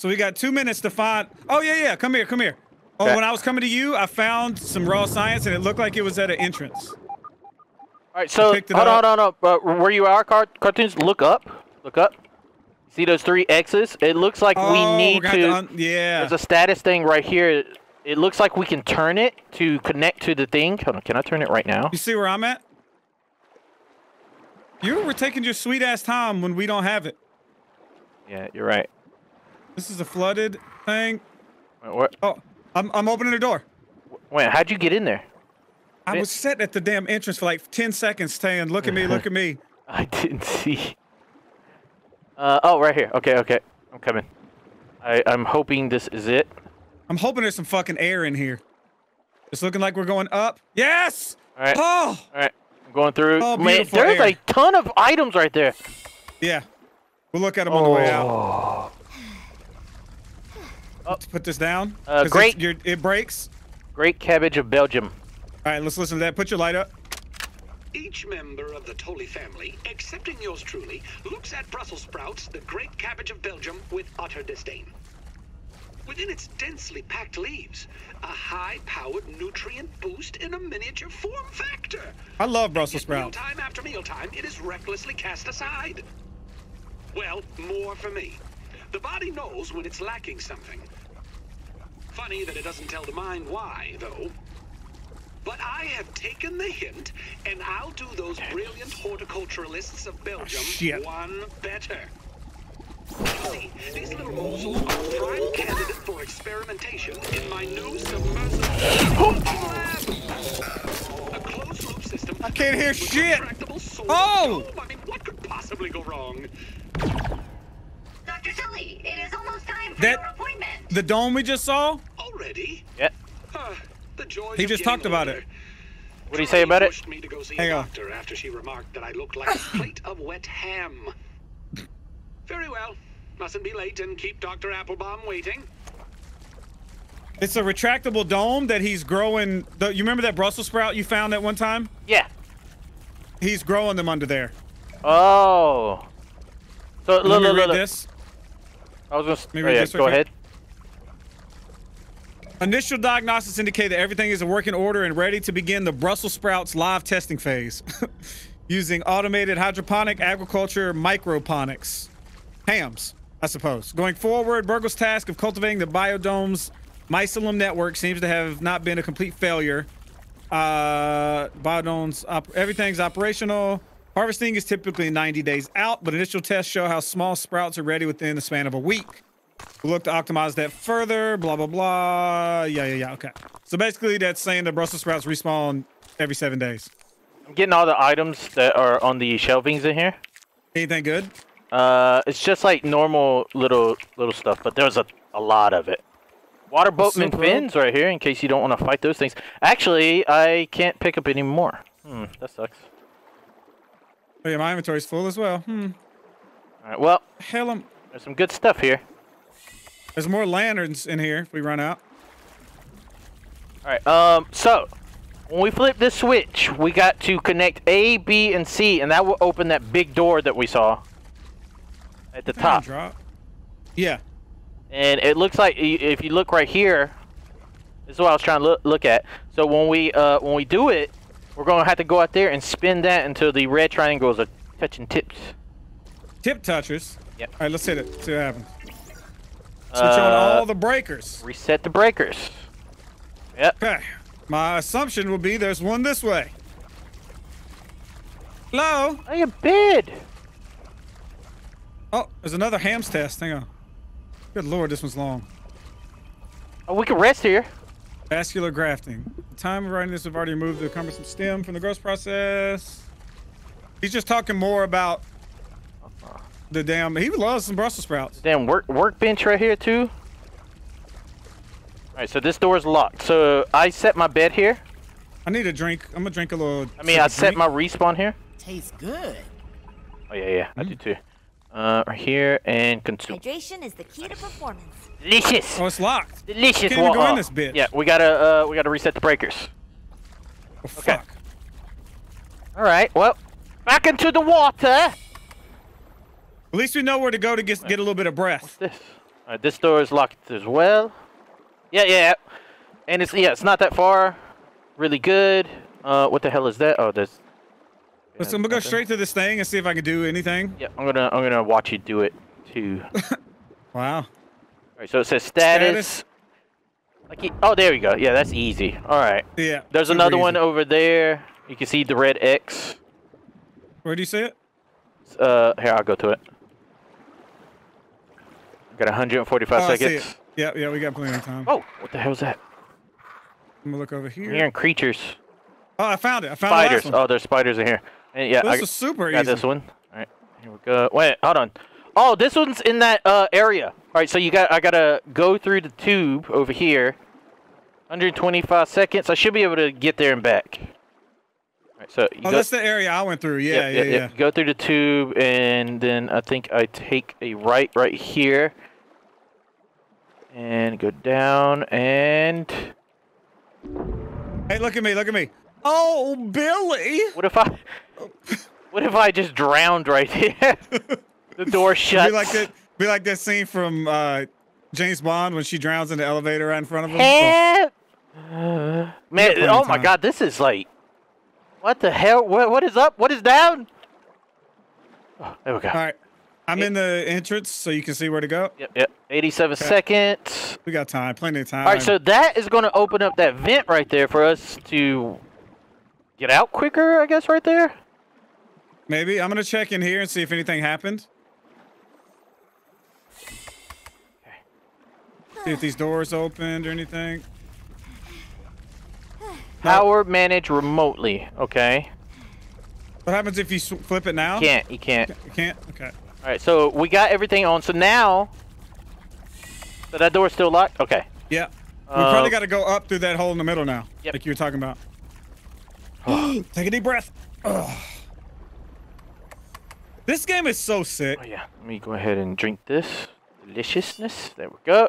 So we got two minutes to find. Oh yeah, yeah. Come here, come here. Oh, Okay. when I was coming to you, I found some raw science, and it looked like it was at an entrance. All right, so hold on, hold on, where you are, car- cartoons? Look up. Look up. See those three X's? It looks like oh, we need un- yeah. There's a status thing right here. It looks like we can turn it to connect to the thing. Hold on, can I turn it right now? You see where I'm at? You were taking your sweet ass time when we don't have it. Yeah, you're right. This is a flooded thing. Wait, what- Oh, I'm, I'm opening the door. wait, how'd you get in there? I was sitting at the damn entrance for like 10 seconds saying, look at me, look at me. I didn't see. Uh, oh, right here. Okay, okay. I'm coming. I, I'm hoping this is it. I'm hoping there's some fucking air in here. It's looking like we're going up. Yes! All right. Oh! All right. I'm going through. Oh, Man, there's air. a ton of items right there. Yeah. We'll look at them on the way out. Oh. Let's put this down. Uh, 'cause great. it's- It breaks. Great cabbage of Belgium. All right, let's listen to that. Put your light up. Each member of the Tully family, excepting yours truly, looks at Brussels sprouts, the great cabbage of Belgium, with utter disdain. Within its densely packed leaves, a high-powered nutrient boost in a miniature form factor. I love Brussels sprouts. Mealtime after mealtime, it is recklessly cast aside. Well, more for me. The body knows when it's lacking something. Funny that it doesn't tell the mind why, though. But I have taken the hint, and I'll do those brilliant horticulturalists of Belgium shit. one better. You see, these little morsels are a prime candidate for experimentation in my new submersible lab. A closed-loop system. I can't hear shit. Oh! I mean, what could possibly go wrong? Dr. Sully, it is almost time for That- your appointment. The dome we just saw? Already? Yeah. Huh, the joys He just getting talked about it. What do you say about it? pushed me to go see Hang a on. doctor after she remarked that I looked like a plate of wet ham. Very well. Mustn't be late and keep Dr. Applebaum waiting. It's a retractable dome that he's growing. The, you remember that Brussels sprout you found that one time? Yeah. He's growing them under there. Oh. So Let look, me look, read look, look. this. I was gonna. me oh, yeah, go ahead. Initial diagnostics indicate that everything is in working order and ready to begin the Brussels sprouts live testing phase using automated hydroponic agriculture microponics. Hams, I suppose. Going forward, BURG.L's task of cultivating the biodome's mycelium network seems to have not been a complete failure. Uh, biodomes, op- everything's operational. Harvesting is typically 90 days out, but initial tests show how small sprouts are ready within the span of a week. We'll look to optimize that further. Blah blah blah. Yeah, yeah, yeah. Okay. So basically, that's saying the Brussels sprouts respawn every seven days. I'm getting all the items that are on the shelvings in here. Anything good? Uh, it's just like normal little little stuff, but there's a, a lot of it. Water boatman fins right here in case you don't want to fight those things. Actually, I can't pick up any more. Hmm, that sucks. Oh yeah, my inventory's full as well. Hmm. All right, well, Hell, I'm, there's some good stuff here. there's more lanterns in here if we run out. All right, um, so when we flip this switch, we got to connect A, B, and C, and that will open that big door that we saw at the top. Drop. Yeah. And it looks like if you look right here, this is what I was trying to look, look at. So when we uh, when we do it, we're gonna have to go out there and spin that until the red triangles are touching tips. Tip touchers. Yep. All right, let's hit it. See what happens. Switch on Uh, all the breakers. Reset the breakers. Yep. Okay. My assumption will be there's one this way. Hello? Oh, your bed. Oh, there's another hams test. Hang on. Good lord, this one's long. Oh, we can rest here. Vascular grafting. The time of writing this, we've already removed the cumbersome stem from the growth process. He's just talking more about the damn. He loves some Brussels sprouts. Damn work workbench right here too. All right, so this door is locked. So I set my bed here. I need a drink. I'm gonna drink a little. I mean, I set drink. my respawn here. Tastes good. Oh yeah, yeah, I do too. Uh, right here and consume. Hydration is the key to performance. Delicious. Oh, it's locked. Delicious. Can't even go in this bitch. Yeah, we gotta uh, we gotta reset the breakers. Oh, fuck. All right. Well, back into the water. At least we know where to go to get get a little bit of breath. What's This. All right, this door is locked as well. Yeah, yeah. and it's yeah, it's not that far. Really good. Uh, what the hell is that? Oh, there's. Let's, I'm gonna go straight to this thing and see if I can do anything. Yeah, I'm gonna I'm gonna watch you do it too. Wow. Right, so it says status. Status. Like, oh, there we go. Yeah, that's easy. All right. Yeah. There's another easy. one over there. You can see the red X. Where do you see it? Uh, here I'll go to it. Got 145 Oh, seconds. it. Yeah, yeah, we got plenty of time. Oh, what the hell's that? I'm gonna look over here. hearing creatures. Oh, I found it. I found the Spiders. last one. Oh, there's spiders in here. And yeah, this I is super got easy. this one. All right, here we go. Wait, hold on. Oh, this one's in that uh, area. All right, so you got I gotta go through the tube over here. 125 seconds. I should be able to get there and back. All right, so you Oh, go, that's the area I went through. Yeah, yeah, yeah. You Go through the tube, and then I think I take a right right here, and go down, and Hey, look at me, look at me. Oh, Billy. what if I, what if I just drowned right here? the door shuts. Be like that. Be like that scene from uh, James Bond when she drowns in the elevator right in front of him. Oh! Man, oh my time. God, this is like, what the hell? What what is up? What is down? Oh, there we go. All right, I'm in the entrance, so you can see where to go. Yep, yep. 87 seconds. We got time, plenty of time. All right, so that is going to open up that vent right there for us to get out quicker, I guess, right there. maybe I'm gonna check in here and see if anything happened. See if these doors opened or anything. Power manage remotely. Okay. What happens if you flip it now? You Can't. You can't. You can't. Okay. All right, so we got everything on. So now, so that door's still locked. Okay. Yeah. We Uh, probably got to go up through that hole in the middle now, Yep. like you were talking about. Take a deep breath. Ugh. This game is so sick. Oh yeah. Let me go ahead and drink this. Deliciousness. There we go.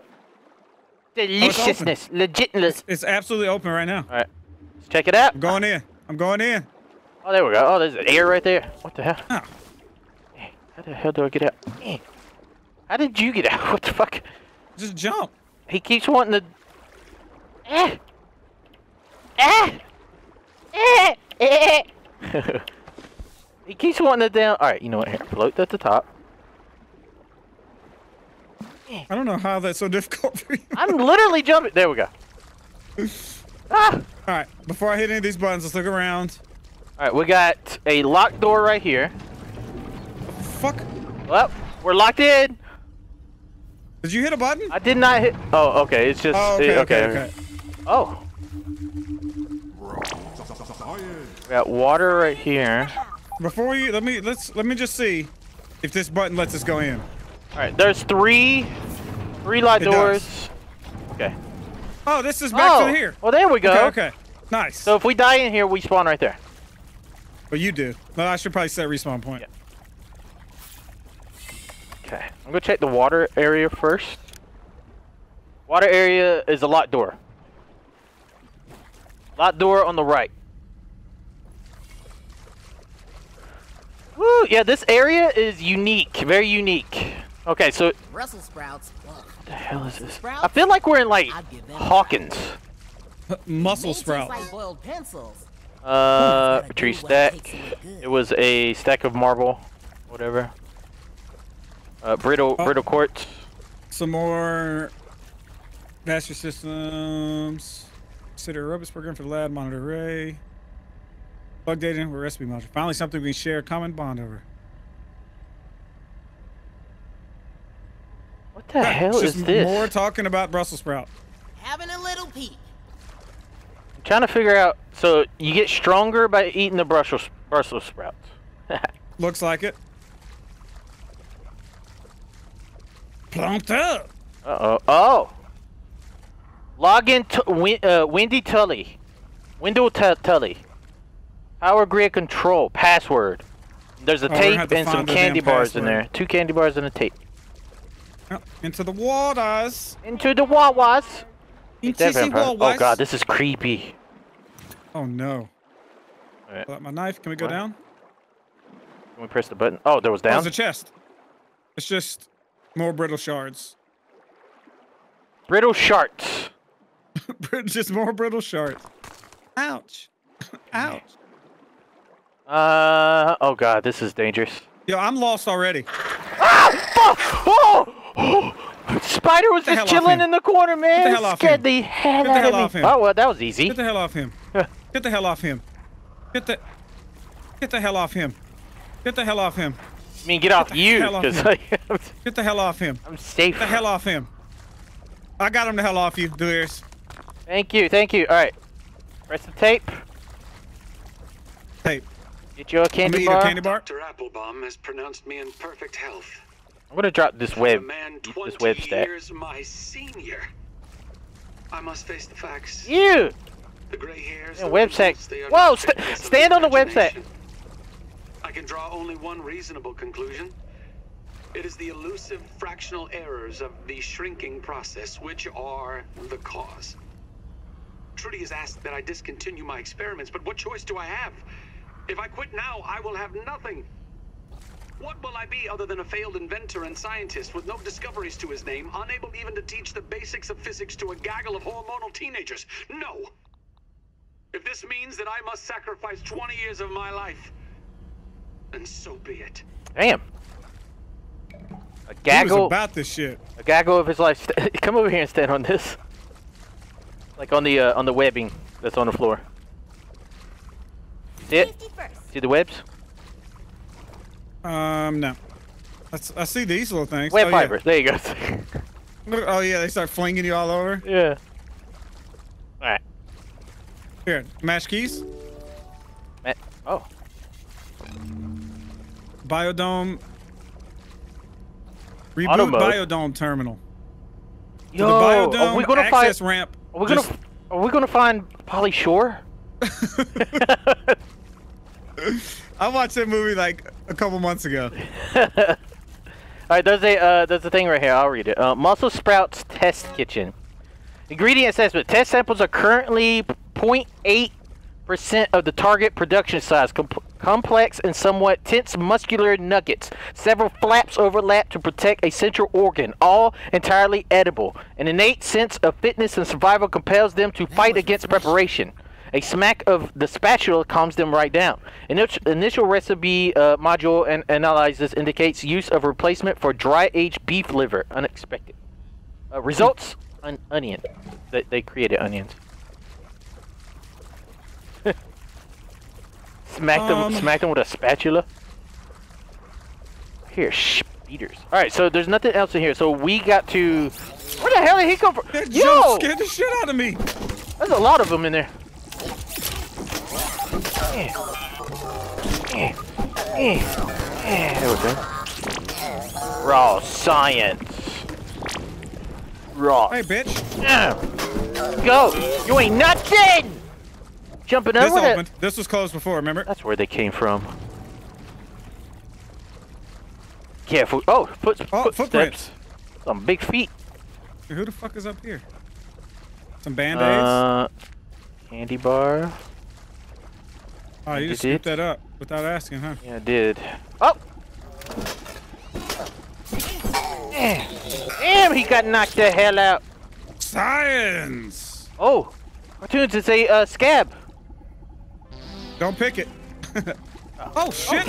Deliciousness. Legitness. It's absolutely open right now. All right. Let's check it out. I'm going in. I'm going in. Oh, there we go. Oh, there's air right there. What the hell? Oh. How the hell do I get out? How did you get out? What the fuck? Just jump. He keeps wanting to. Eh. Eh. Eh. Eh. he keeps wanting to down. All right, you know what? Here, float at the top. I don't know how that's so difficult for you. I'm literally jumping. There we go. Ah. All right. Before I hit any of these buttons, let's look around. All right, we got a locked door right here. Fuck. Well, we're locked in. Did you hit a button? I did not hit. Oh, okay. It's just. Oh, okay, eh, okay, okay. Oh. We got water right here. Before you, let me let's let me just see if this button lets us go in. All right, there's three, three light It does. doors. Okay. Oh, this is back oh, to here. well there we go. Okay, okay. Nice. So if we die in here, we spawn right there. Well, you do. Well, I should probably set respawn point. Yeah. Okay. I'm gonna check the water area first. Water area is a locked door. Locked door on the right. Woo! Yeah, this area is unique, very unique. Okay, so Brussels sprouts. Ugh. what the hell is this? Sprouts? I feel like we're in like I'd give them a Hawkins. Muscle They sprouts. like boiled pencils. Uh, gotta tree do what makes stack. it look good. It was a stack of marble, whatever. Uh, brittle, Oh. brittle quartz. Some more master systems. Consider a robots program for the lab monitor array. Bug data with recipe module. Finally, something we can share a common bond over. What the hell It's is just this? more talking about Brussels sprout. Having a little peek. I'm trying to figure out. So you get stronger by eating the Brussels Brussels sprouts. Looks like it. Plumped up. Uh oh. Oh. Log in to Win, uh, Wendy Tully. Window Tu- Tully. Power grid control. Password. There's a Oh, tape and some candy damn bars in there. Two candy bars and a tape. Yep, Into the waters. Into the Wawas. Into the vampire- Oh god, this is creepy. Oh no. Alright. Pull out my knife. Can we go What? down? Can we press the button? Oh, there was Oh, down. there's a chest. It's just more brittle shards. Brittle shards. Just more brittle shards. Ouch. Ouch. Uh oh god, this is dangerous. Yo, I'm lost already. Oh! oh! Spider was just chilling in the corner, man. the hell off Scared him. the hell Get the out hell of off me. him. Oh well, that was easy. Get the hell off him. Get the hell off him. Get the Get the hell off him. Get the hell off him. I mean, get off the you, hell off because him. I'm, Get the hell off him. I'm safe. Get the hell off him. I got him the hell off you, Delirious. Thank you, thank you. All right, press the tape. Tape. Get you a I'm candy gonna eat a bar. candy bar. Dr. Applebaum has pronounced me in perfect health. I'm gonna drop this web. This web stack. years my senior. I must face the facts. You. The gray hairs. Yeah, the web sack. wrinkles, they are Whoa, st- stand on the web imagination. I can draw only one reasonable conclusion. It is the elusive fractional errors of the shrinking process which are the cause. Trudy has asked that I discontinue my experiments, but what choice do I have? If I quit now, I will have nothing. What will I be other than a failed inventor and scientist with no discoveries to his name, unable even to teach the basics of physics to a gaggle of hormonal teenagers? No! If this means that I must sacrifice 20 years of my life, then so be it. Damn. A He was gaggle. about this shit. A gaggle of his life. Come over here and stand on this. Like on the uh, on the webbing that's on the floor. See it? See the webs? Um, no. That's, I see these little things. Web oh, fibers. There you go. Oh yeah, they start flinging you all over. yeah. All right. Here, mash keys. Ma- Oh. Biodome. Reboot Auto mode. Biodome terminal. To Yo, the Biodome are we gonna find? access ramp. Are we gonna? just- Are we gonna find Pauly Shore? I watched that movie like a couple months ago. All right, there's a uh, there's a thing right here. I'll read it. Uh, Muscle Sprouts Test Kitchen. Ingredient assessment. Test samples are currently 0.8 percent of the target production size. Com- complex and somewhat tense muscular nuggets. Several flaps overlap to protect a central organ. All entirely edible. An innate sense of fitness and survival compels them to fight against preparation. A smack of the spatula calms them right down. Init- initial recipe uh, module and analysis indicates use of replacement for dry aged beef liver. Unexpected. Uh, results: an onion. They, they created onions. smacked Um. them. Smacked them with a spatula. Here, speeders. All right, so there's nothing else in here. So we got to. Where the hell did he come from? That Yo, jump scared the shit out of me. there's a lot of them in there. Go. Raw science. Raw. Hey, bitch. Go. You ain't nothing. Jumping This over it. opened. This was closed before. Remember? That's where they came from. Careful. Oh, foot, Oh, footsteps. footprints. Some big feet. Who the fuck is up here? Some band-aids. Uh, candy bar. Oh, you you just did? scooped that up without asking, huh? Yeah, I did. Oh! Damn, he got knocked the hell out. Science. Oh, cartoons, it's a uh, scab. Don't pick it. oh shit!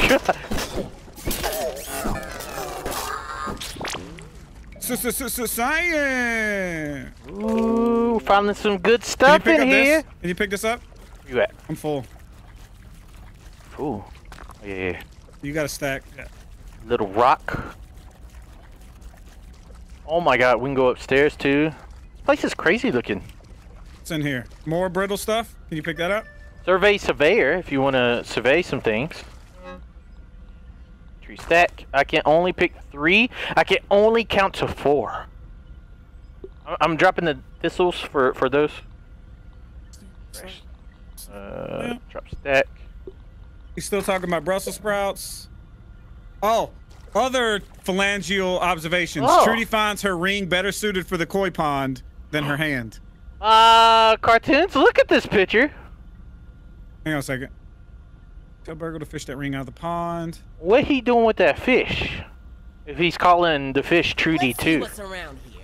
S- s- s- s- Science. Ooh, finding some good Can you stuff pick in up here. this? Can you pick this up? You at? I'm full. Ooh. Oh, yeah, yeah. You got a stack. Yeah. Little rock. Oh my god, we can go upstairs too. This place is crazy looking. What's in here? More brittle stuff? Can you pick that up? Survey surveyor if you want to survey some things. Tree stack. I can only pick three. I can only count to four. I'm dropping the thistles for for those. Uh, Yeah. drop stack. He's still talking about Brussels sprouts. Oh, other phalangeal observations. Oh. Trudy finds her ring better suited for the koi pond than her hand. Uh, cartoons. Look at this picture. Hang on a second. Tell BURG.L to fish that ring out of the pond. What he doing with that fish? If he's calling the fish Trudy Let's see too. what's around here.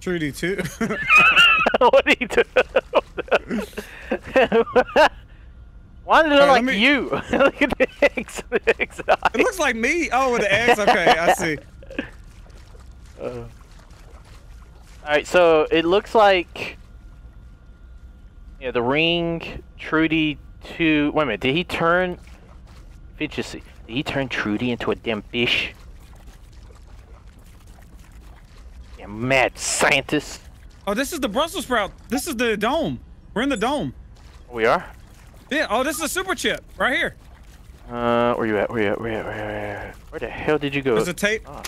Trudy too. what are you doing? Why did it look Alright, like me- you? look at the X. The eye. it looks like me. Oh, with the eggs. Okay, I see. Uh, all right, so it looks like yeah, the ring, Trudy to wait a minute. Did he turn? Efficiency. Did he turn Trudy into a damn fish? Yeah, mad scientist. Oh, this is the Brussels sprout. This is the dome. We're in the dome. We are. Yeah. Oh, this is a super chip right here. Uh, where you at? Where you at? Where you at? Where, you at? where the hell did you go? There's a tape. Oh.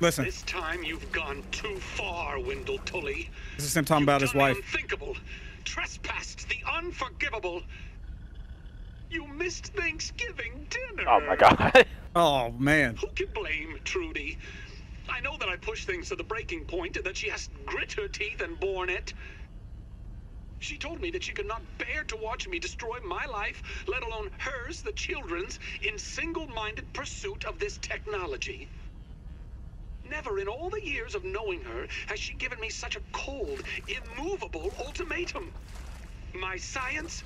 Listen, This time you've gone too far, Wendell Tully. this is him talking about his You've done wife. Unthinkable, trespassed the unforgivable. You missed Thanksgiving dinner. Oh my god. Oh man. Who can blame Trudy? I know that I pushed things to the breaking point and that she has grit her teeth and borne it. She told me that she could not bear to watch me destroy my life, let alone hers, the children's, in single minded pursuit of this technology. Never in all the years of knowing her has she given me such a cold, immovable ultimatum. My science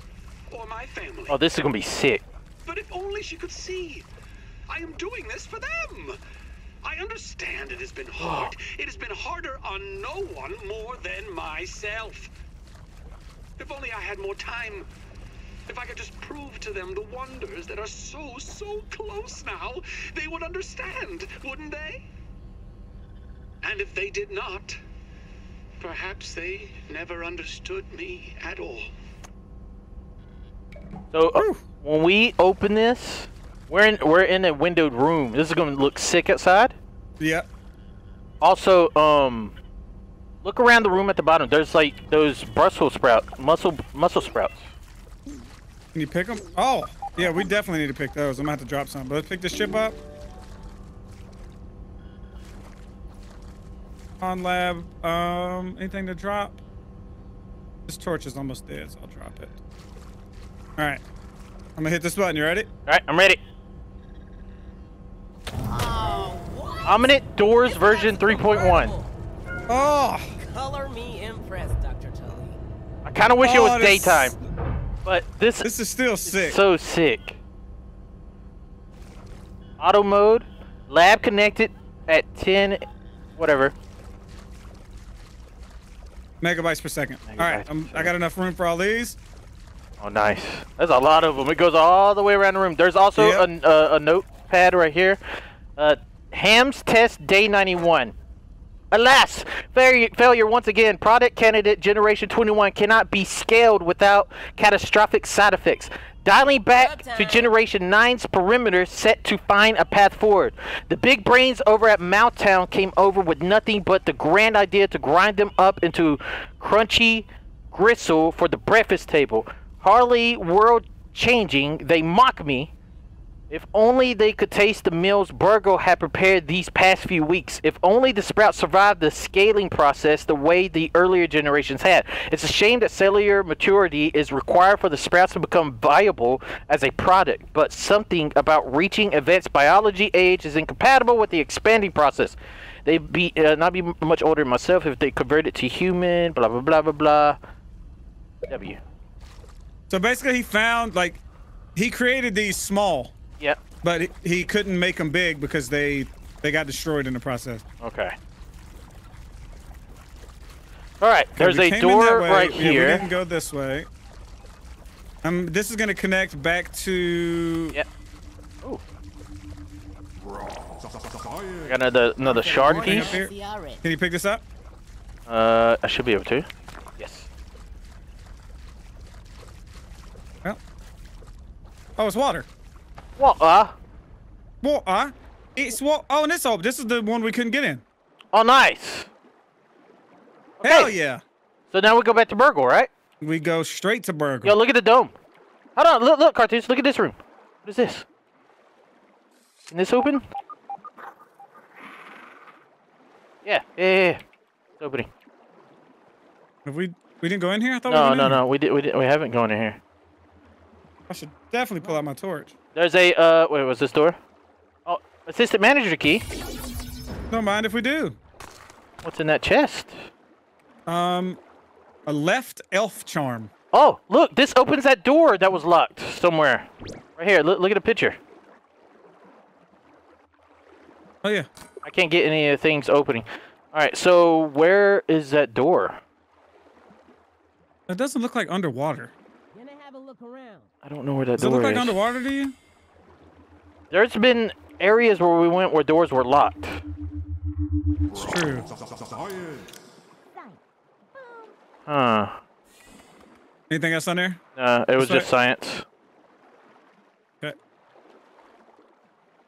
or my family. Oh, this is gonna be sick. But if only she could see. I am doing this for them. I understand it has been hard. It has been harder on no one more than myself. If only I had more time. If I could just prove to them the wonders that are so, so close now, they would understand, wouldn't they? And if they did not, perhaps they never understood me at all. So uh, when we open this, we're in we're in a windowed room. This is gonna look sick outside. Yep. Also, um, look around the room at the bottom. There's like those Brussels sprout, muscle muscle sprouts. Can you pick them? Oh, yeah. We definitely need to pick those. I'm gonna have to drop some. But let's pick this chip up. On lab. Um, anything to drop? This torch is almost dead, so I'll drop it. All right. I'm gonna hit this button. You ready? All right, I'm ready. Oh, what? Ominent Doors version 3.1. Incredible. Oh, Color me impressed, Dr. Tully. I kind of wish it Oh, was this- daytime, but this, this is still is sick. so sick. Auto mode, lab connected at 10, whatever. Megabytes per second. All right. Megabytes per I'm, I got enough room for all these. Oh, nice. There's a lot of them. It goes all the way around the room. There's also Yep. a, a, a notepad right here. Uh, Ham's test day 91. Alas, failure, failure once again. Product candidate generation 21 cannot be scaled without catastrophic side effects. Dialing back to Generation 9's perimeter set to find a path forward. The big brains over at Mouthtown came over with nothing but the grand idea to grind them up into crunchy gristle for the breakfast table. Hardly world changing, they mock me. If only they could taste the meals BURG.L had prepared these past few weeks. If only the sprouts survived the scaling process the way the earlier generations had. It's a shame that cellular maturity is required for the sprouts to become viable as a product, but something about reaching advanced biology age is incompatible with the expanding process. They'd be uh, not be much older myself if they converted to human. Blah blah blah blah blah. W. So basically, he found like he created these small, Yep. but he, he couldn't make them big because they they got destroyed in the process. Okay. All right. There's a came in that door way. right Yeah, we here. didn't go this way. Um, this is gonna connect back to. Yep. Oh. Got another another shard piece. here. Can you pick this up? Uh, I should be able to. Yes. Well. Oh, it's water. Well, uh. Water. It's what? Oh, and it's all. This is the one we couldn't get in. Oh, nice. Hell yeah. So now we go back to BURG.L, right? We go straight to Burger. Yo, look at the dome. Hold on. Look, look, cartoons. Look at this room. What is this? Can this open? Yeah. Yeah. yeah, yeah. It's opening. Have we we didn't go in here? I thought we No, no, in no. We did. We did. We haven't gone in here. I should definitely pull out my torch. There's a. Uh. Wait. Was this door? Oh, assistant manager key. Don't mind if we do. What's in that chest? Um, a left elf charm. Oh, look, this opens that door that was locked somewhere. Right here, look, look at the picture. Oh yeah. I can't get any of the things opening. All right, so where is that door? It doesn't look like underwater. Gonna have a look around. I don't know where that Does it door look like is. underwater to you? There's been areas where we went where doors were locked. It's true. Huh. Anything else on there? Uh, it was Sorry. just science. Okay.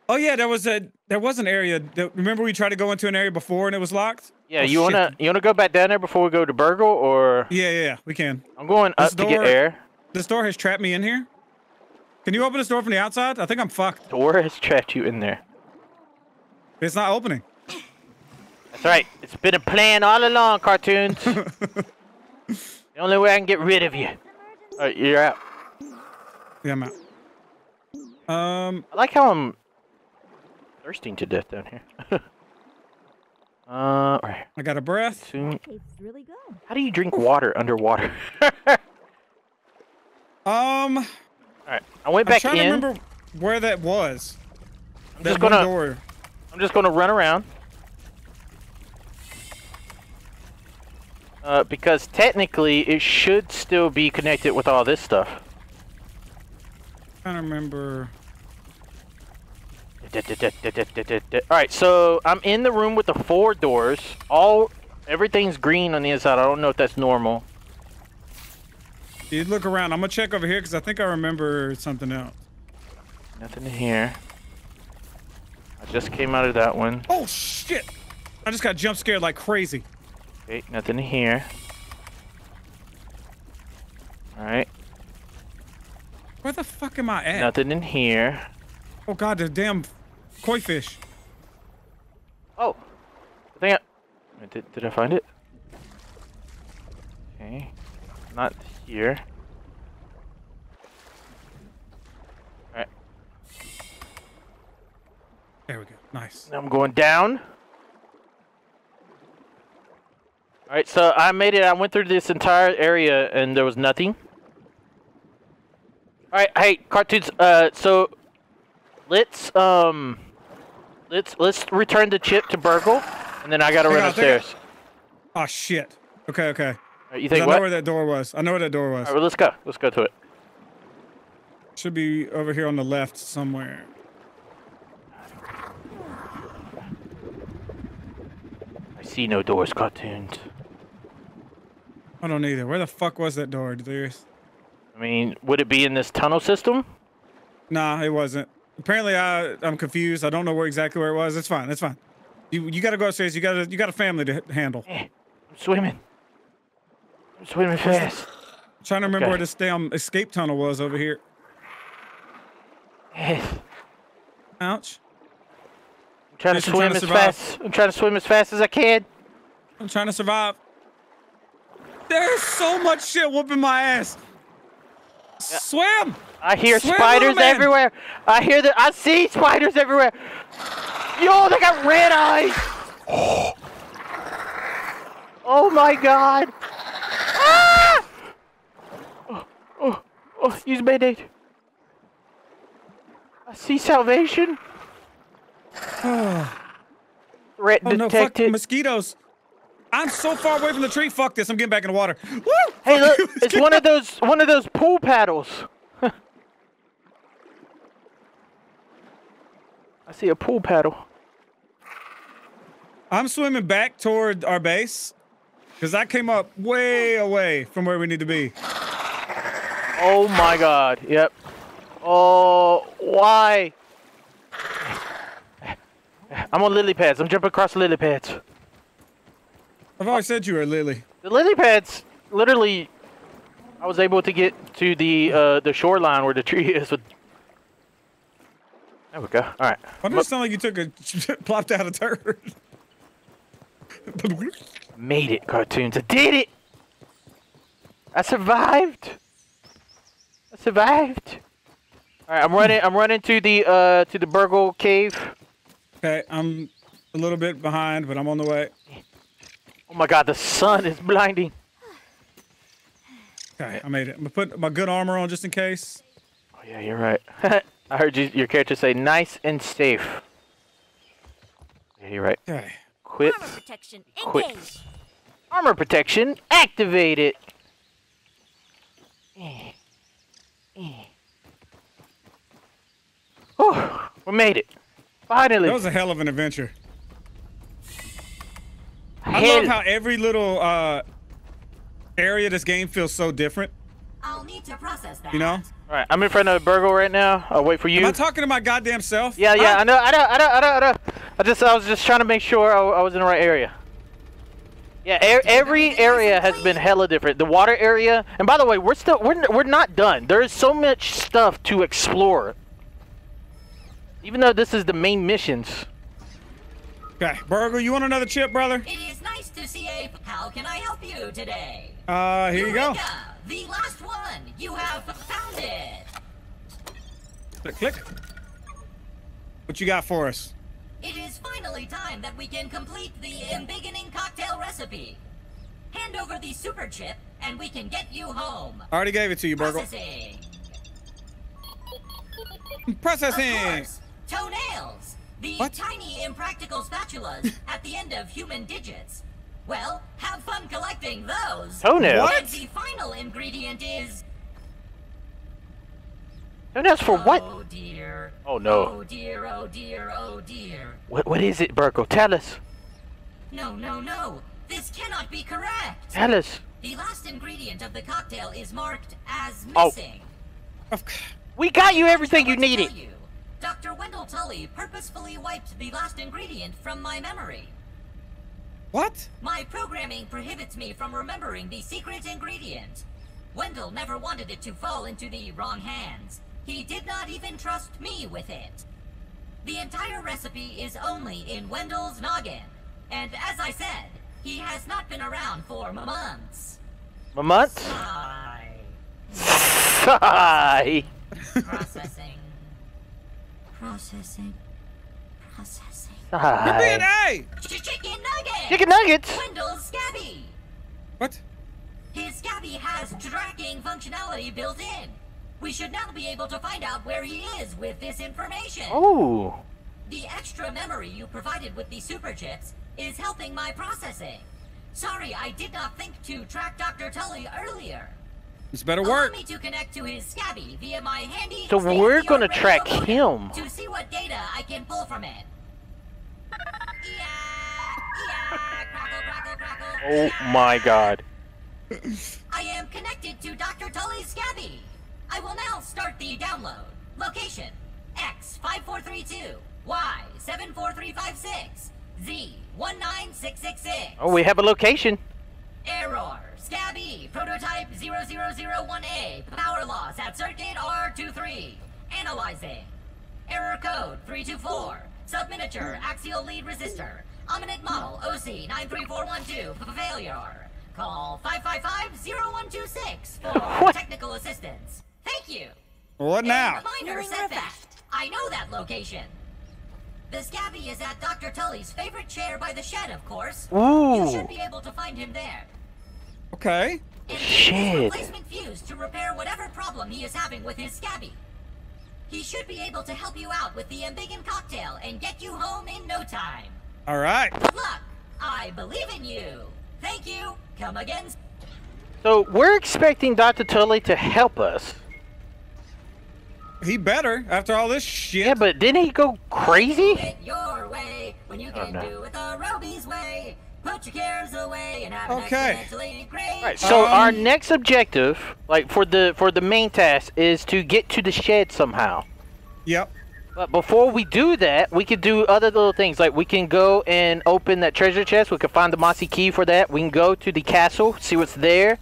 Oh yeah, there was a there was an area. That, remember we tried to go into an area before and it was locked. Yeah, Oh, you shit. wanna you wanna go back down there before we go to BURG.L, or Yeah, yeah, yeah, we can. I'm going This up to get air. This door has trapped me in here. Can you open this door from the outside? I think I'm fucked. The door has trapped you in there. It's not opening. That's right. It's been a plan all along, cartoons. the only way I can get rid of you. All right, you're out. Yeah, I'm out. Um, I like how I'm thirsting to death down here. uh, right. I got a breath. Soon. Tastes really good. How do you drink water underwater? Um, All right, I went I'm back trying in. to remember where that was. I'm That just gonna, door. I'm just gonna run around. Uh, because technically it should still be connected with all this stuff. I trying to remember. Alright, so I'm in the room with the four doors. All everything's green on the inside. I don't know if that's normal. You look around. I'm gonna check over here because I think I remember something else. Nothing here. I just came out of that one. Oh shit! I just got jump scared like crazy. Okay, nothing here. Alright, Where the fuck am I at? nothing in here. Oh god, the damn koi fish. Oh! I think I... Did, did I find it? Okay. Not here. Alright, There we go. Nice. now I'm going down. Alright, so I made it. I went through this entire area and there was nothing. Alright, hey, cartoons, uh, so... Let's, um... Let's, let's return the chip to BURG.L, and then I gotta Hang run on, I- upstairs. Oh shit. Okay, okay. You think I what? know where that door was. I know where that door was. Alright, well, let's go. Let's go to it. Should be over here on the left somewhere. I see no doors, cartoons. I don't either. Where the fuck was that door, Delirious? I mean, would it be in this tunnel system? Nah, it wasn't. Apparently, I I'm confused. I don't know where exactly where it was. It's fine. It's fine. You you gotta go upstairs. You got to you got a family to handle. Eh, I'm swimming. I'm fast. trying to remember Okay. where this damn escape tunnel was over here. Eh, Ouch. I'm trying to swim trying to as fast. I'm trying to swim as fast as I can. I'm trying to survive. There's so much shit whooping my ass. Swim! I hear Swim, spiders everywhere. I hear the. I see spiders everywhere. Yo, they got red eyes. Oh my god. Ah! Oh, oh, use band-aid. I see salvation. Threat Oh no, fuck mosquitoes. I'm so far away from the tree. Fuck this. I'm getting back in the water. Woo! Hey, look! you, It's one of those one of those pool paddles. I see a pool paddle. I'm swimming back toward our base because I came up way away from where we need to be. Oh my god. Yep. Oh, why? I'm on lily pads. I'm jumping across lily pads. I've always said you were Lily. The lily pads, literally, I was able to get to the uh, the shoreline where the tree is. With... There we go. All right. Why does it sound like you took a plopped out a turd? Made it, cartoons. I did it. I survived. I survived. All right, I'm running. I'm running to the uh to the BURG.L cave. okay, I'm a little bit behind, but I'm on the way. Oh my god, the sun is blinding. Okay, I made it. I'm gonna put my good armor on just in case. Oh yeah, you're right. I heard you, your character say nice and safe. Yeah, you're right. Okay. Quit. Armor protection Quit. engaged. Armor protection activated. Oh, we made it. Finally. That was a hell of an adventure. I Hell- love how every little uh, area of this game feels so different. I'll need to process that. You know? All right, I'm in front of BURG.L right now. I'll wait for you. Am I talking to my goddamn self? Yeah, yeah, Huh? I know, I know, I know, I know, I know. I just, I was just trying to make sure I, I was in the right area. Yeah, every area has been hella different. The water area, and by the way, we're still, we're, we're not done. There is so much stuff to explore. Even though this is the main missions. Okay, BURG.L, you want another chip, brother? It is nice to see a. How can I help you today? Uh, here you go. The last one. You have found it. Click, click. What you got for us? It is finally time that we can complete the embiggening cocktail recipe. Hand over the super chip, and we can get you home. I already gave it to you, BURG.L. Processing. Of Processing. course, toenails. The What? tiny impractical spatulas at the end of human digits. Well, have fun collecting those. Toenails? What? And the final ingredient is. Toenails for what? Oh dear. Oh, no. Oh dear, oh dear, oh dear. What, what is it, BURG.L? Tell us. No, no, no. This cannot be correct. Tell us. The last ingredient of the cocktail is marked as Oh. missing. Of- We got you everything you What needed. you, Dr. Wendell Tully purposefully wiped the last ingredient from my memory. What? My programming prohibits me from remembering the secret ingredient. Wendell never wanted it to fall into the wrong hands. He did not even trust me with it. The entire recipe is only in Wendell's noggin. And as I said, he has not been around for months. A month? Sigh. Sigh. Processing. Processing. Processing. You're being Sigh. Ch- Chicken nugget! Chicken nuggets. Wendell's Scabby! What? His Scabby has tracking functionality built in. We should now be able to find out where he is with this information. Oh. The extra memory you provided with the super chips is helping my processing. Sorry, I did not think to track Dr. Tully earlier. This better Allow work. me to connect to his Scabby via my handy. So we're gonna track him. to see what data I can pull from it. Yeah, yeah, crackle, crackle, crackle. Oh yeah. my god. I am connected to Dr. Tully's Scabby. I will now start the download. Location X5432, Y74356, Z19666. Oh, we have a location. Error. Scabby. Prototype 0001A. Power loss at circuit R23. Analyzing. Error code 324. Subminiature axial lead resistor. Ominent model OC93412. Failure. Call 555-0126 for What? technical assistance. Thank you. What now? And reminder, Hearing setback. theft. I know that location. The Scabby is at Dr. Tully's favorite chair by the shed, of course. You should be able to find him there. Okay. And Shit. use replacement fuse to repair whatever problem he is having with his Scabby. He should be able to help you out with the Embiggen cocktail and get you home in no time. All right. Good luck. I believe in you. Thank you. Come again. So we're expecting Dr. Tully to help us. He better after all this shit. Yeah, but didn't he go crazy? Do your way when you Oh, can no. do it the Roby's way. Put your cares away and have an Okay. exponentially Right. So Um, our next objective, like for the for the main task, is to get to the shed somehow. Yep. But before we do that, we could do other little things. Like we can go and open that treasure chest. We can find the mossy key for that. We can go to the castle, see what's there.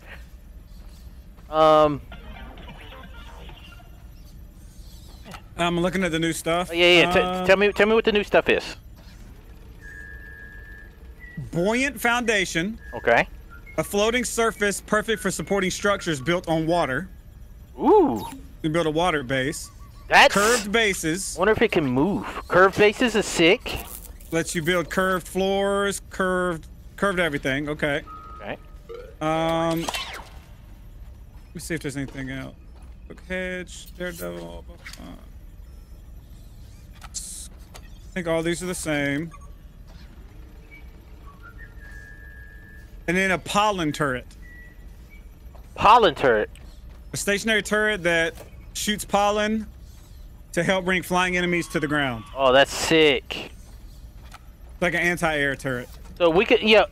Um. I'm looking at the new stuff. oh, Yeah, yeah. Uh, tell me, tell me what the new stuff is. buoyant foundation, Okay. a floating surface perfect for supporting structures built on water. Ooh, You build a water base. that's. Curved bases Wonder if it can move. Curved bases is sick. lets you build curved floors, curved curved everything. Okay. Okay. Um, let me see if there's anything else. Hook hedge, daredevil. Uh, I think all these are the same. And then a pollen turret. Pollen turret. A stationary turret that shoots pollen to help bring flying enemies to the ground. Oh, that's sick. Like an anti-air turret. So we could, yeah,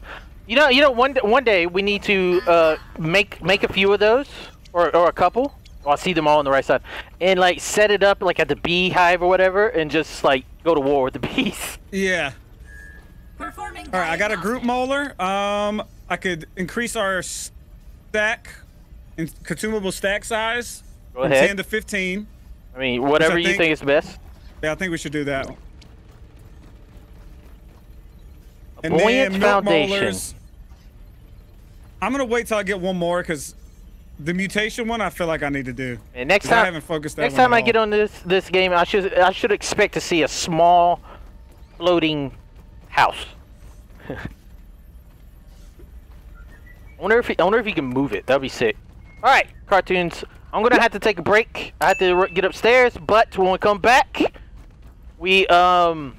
you know, you know, one one day we need to uh, make make a few of those, or or a couple. Well, I see them all on the right side, and like set it up like at the beehive or whatever, and just like go to war with the beast. Yeah. Performing All right, I got a group diagnostics. molar. Um, I could increase our stack, and consumable stack size Go from ahead. 10 to 15. I mean, whatever you think- think is best. Yeah, I think we should do that. A buoyant milk foundation. molars. I'm gonna wait till I get one more because the mutation one I feel like I need to do. And next 'Cause I haven't focused that next time at I get on this this game, I should I should expect to see a small floating house. I wonder if he, I wonder if he can move it. That'd be sick. All right, cartoons. I'm gonna have to take a break. I have to get upstairs, but when we come back, we um.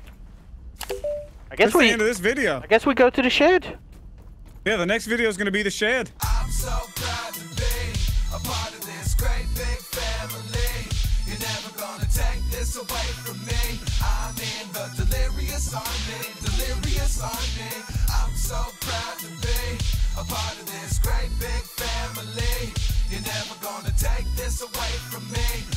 I guess That's the we end of this video. I guess we go to the shed. Yeah, the next video is gonna be the shed. A part of this great big family. You're never gonna take this away from me. I'm in the delirious army, delirious army. I'm so proud to be a part of this great big family. You're never gonna take this away from me.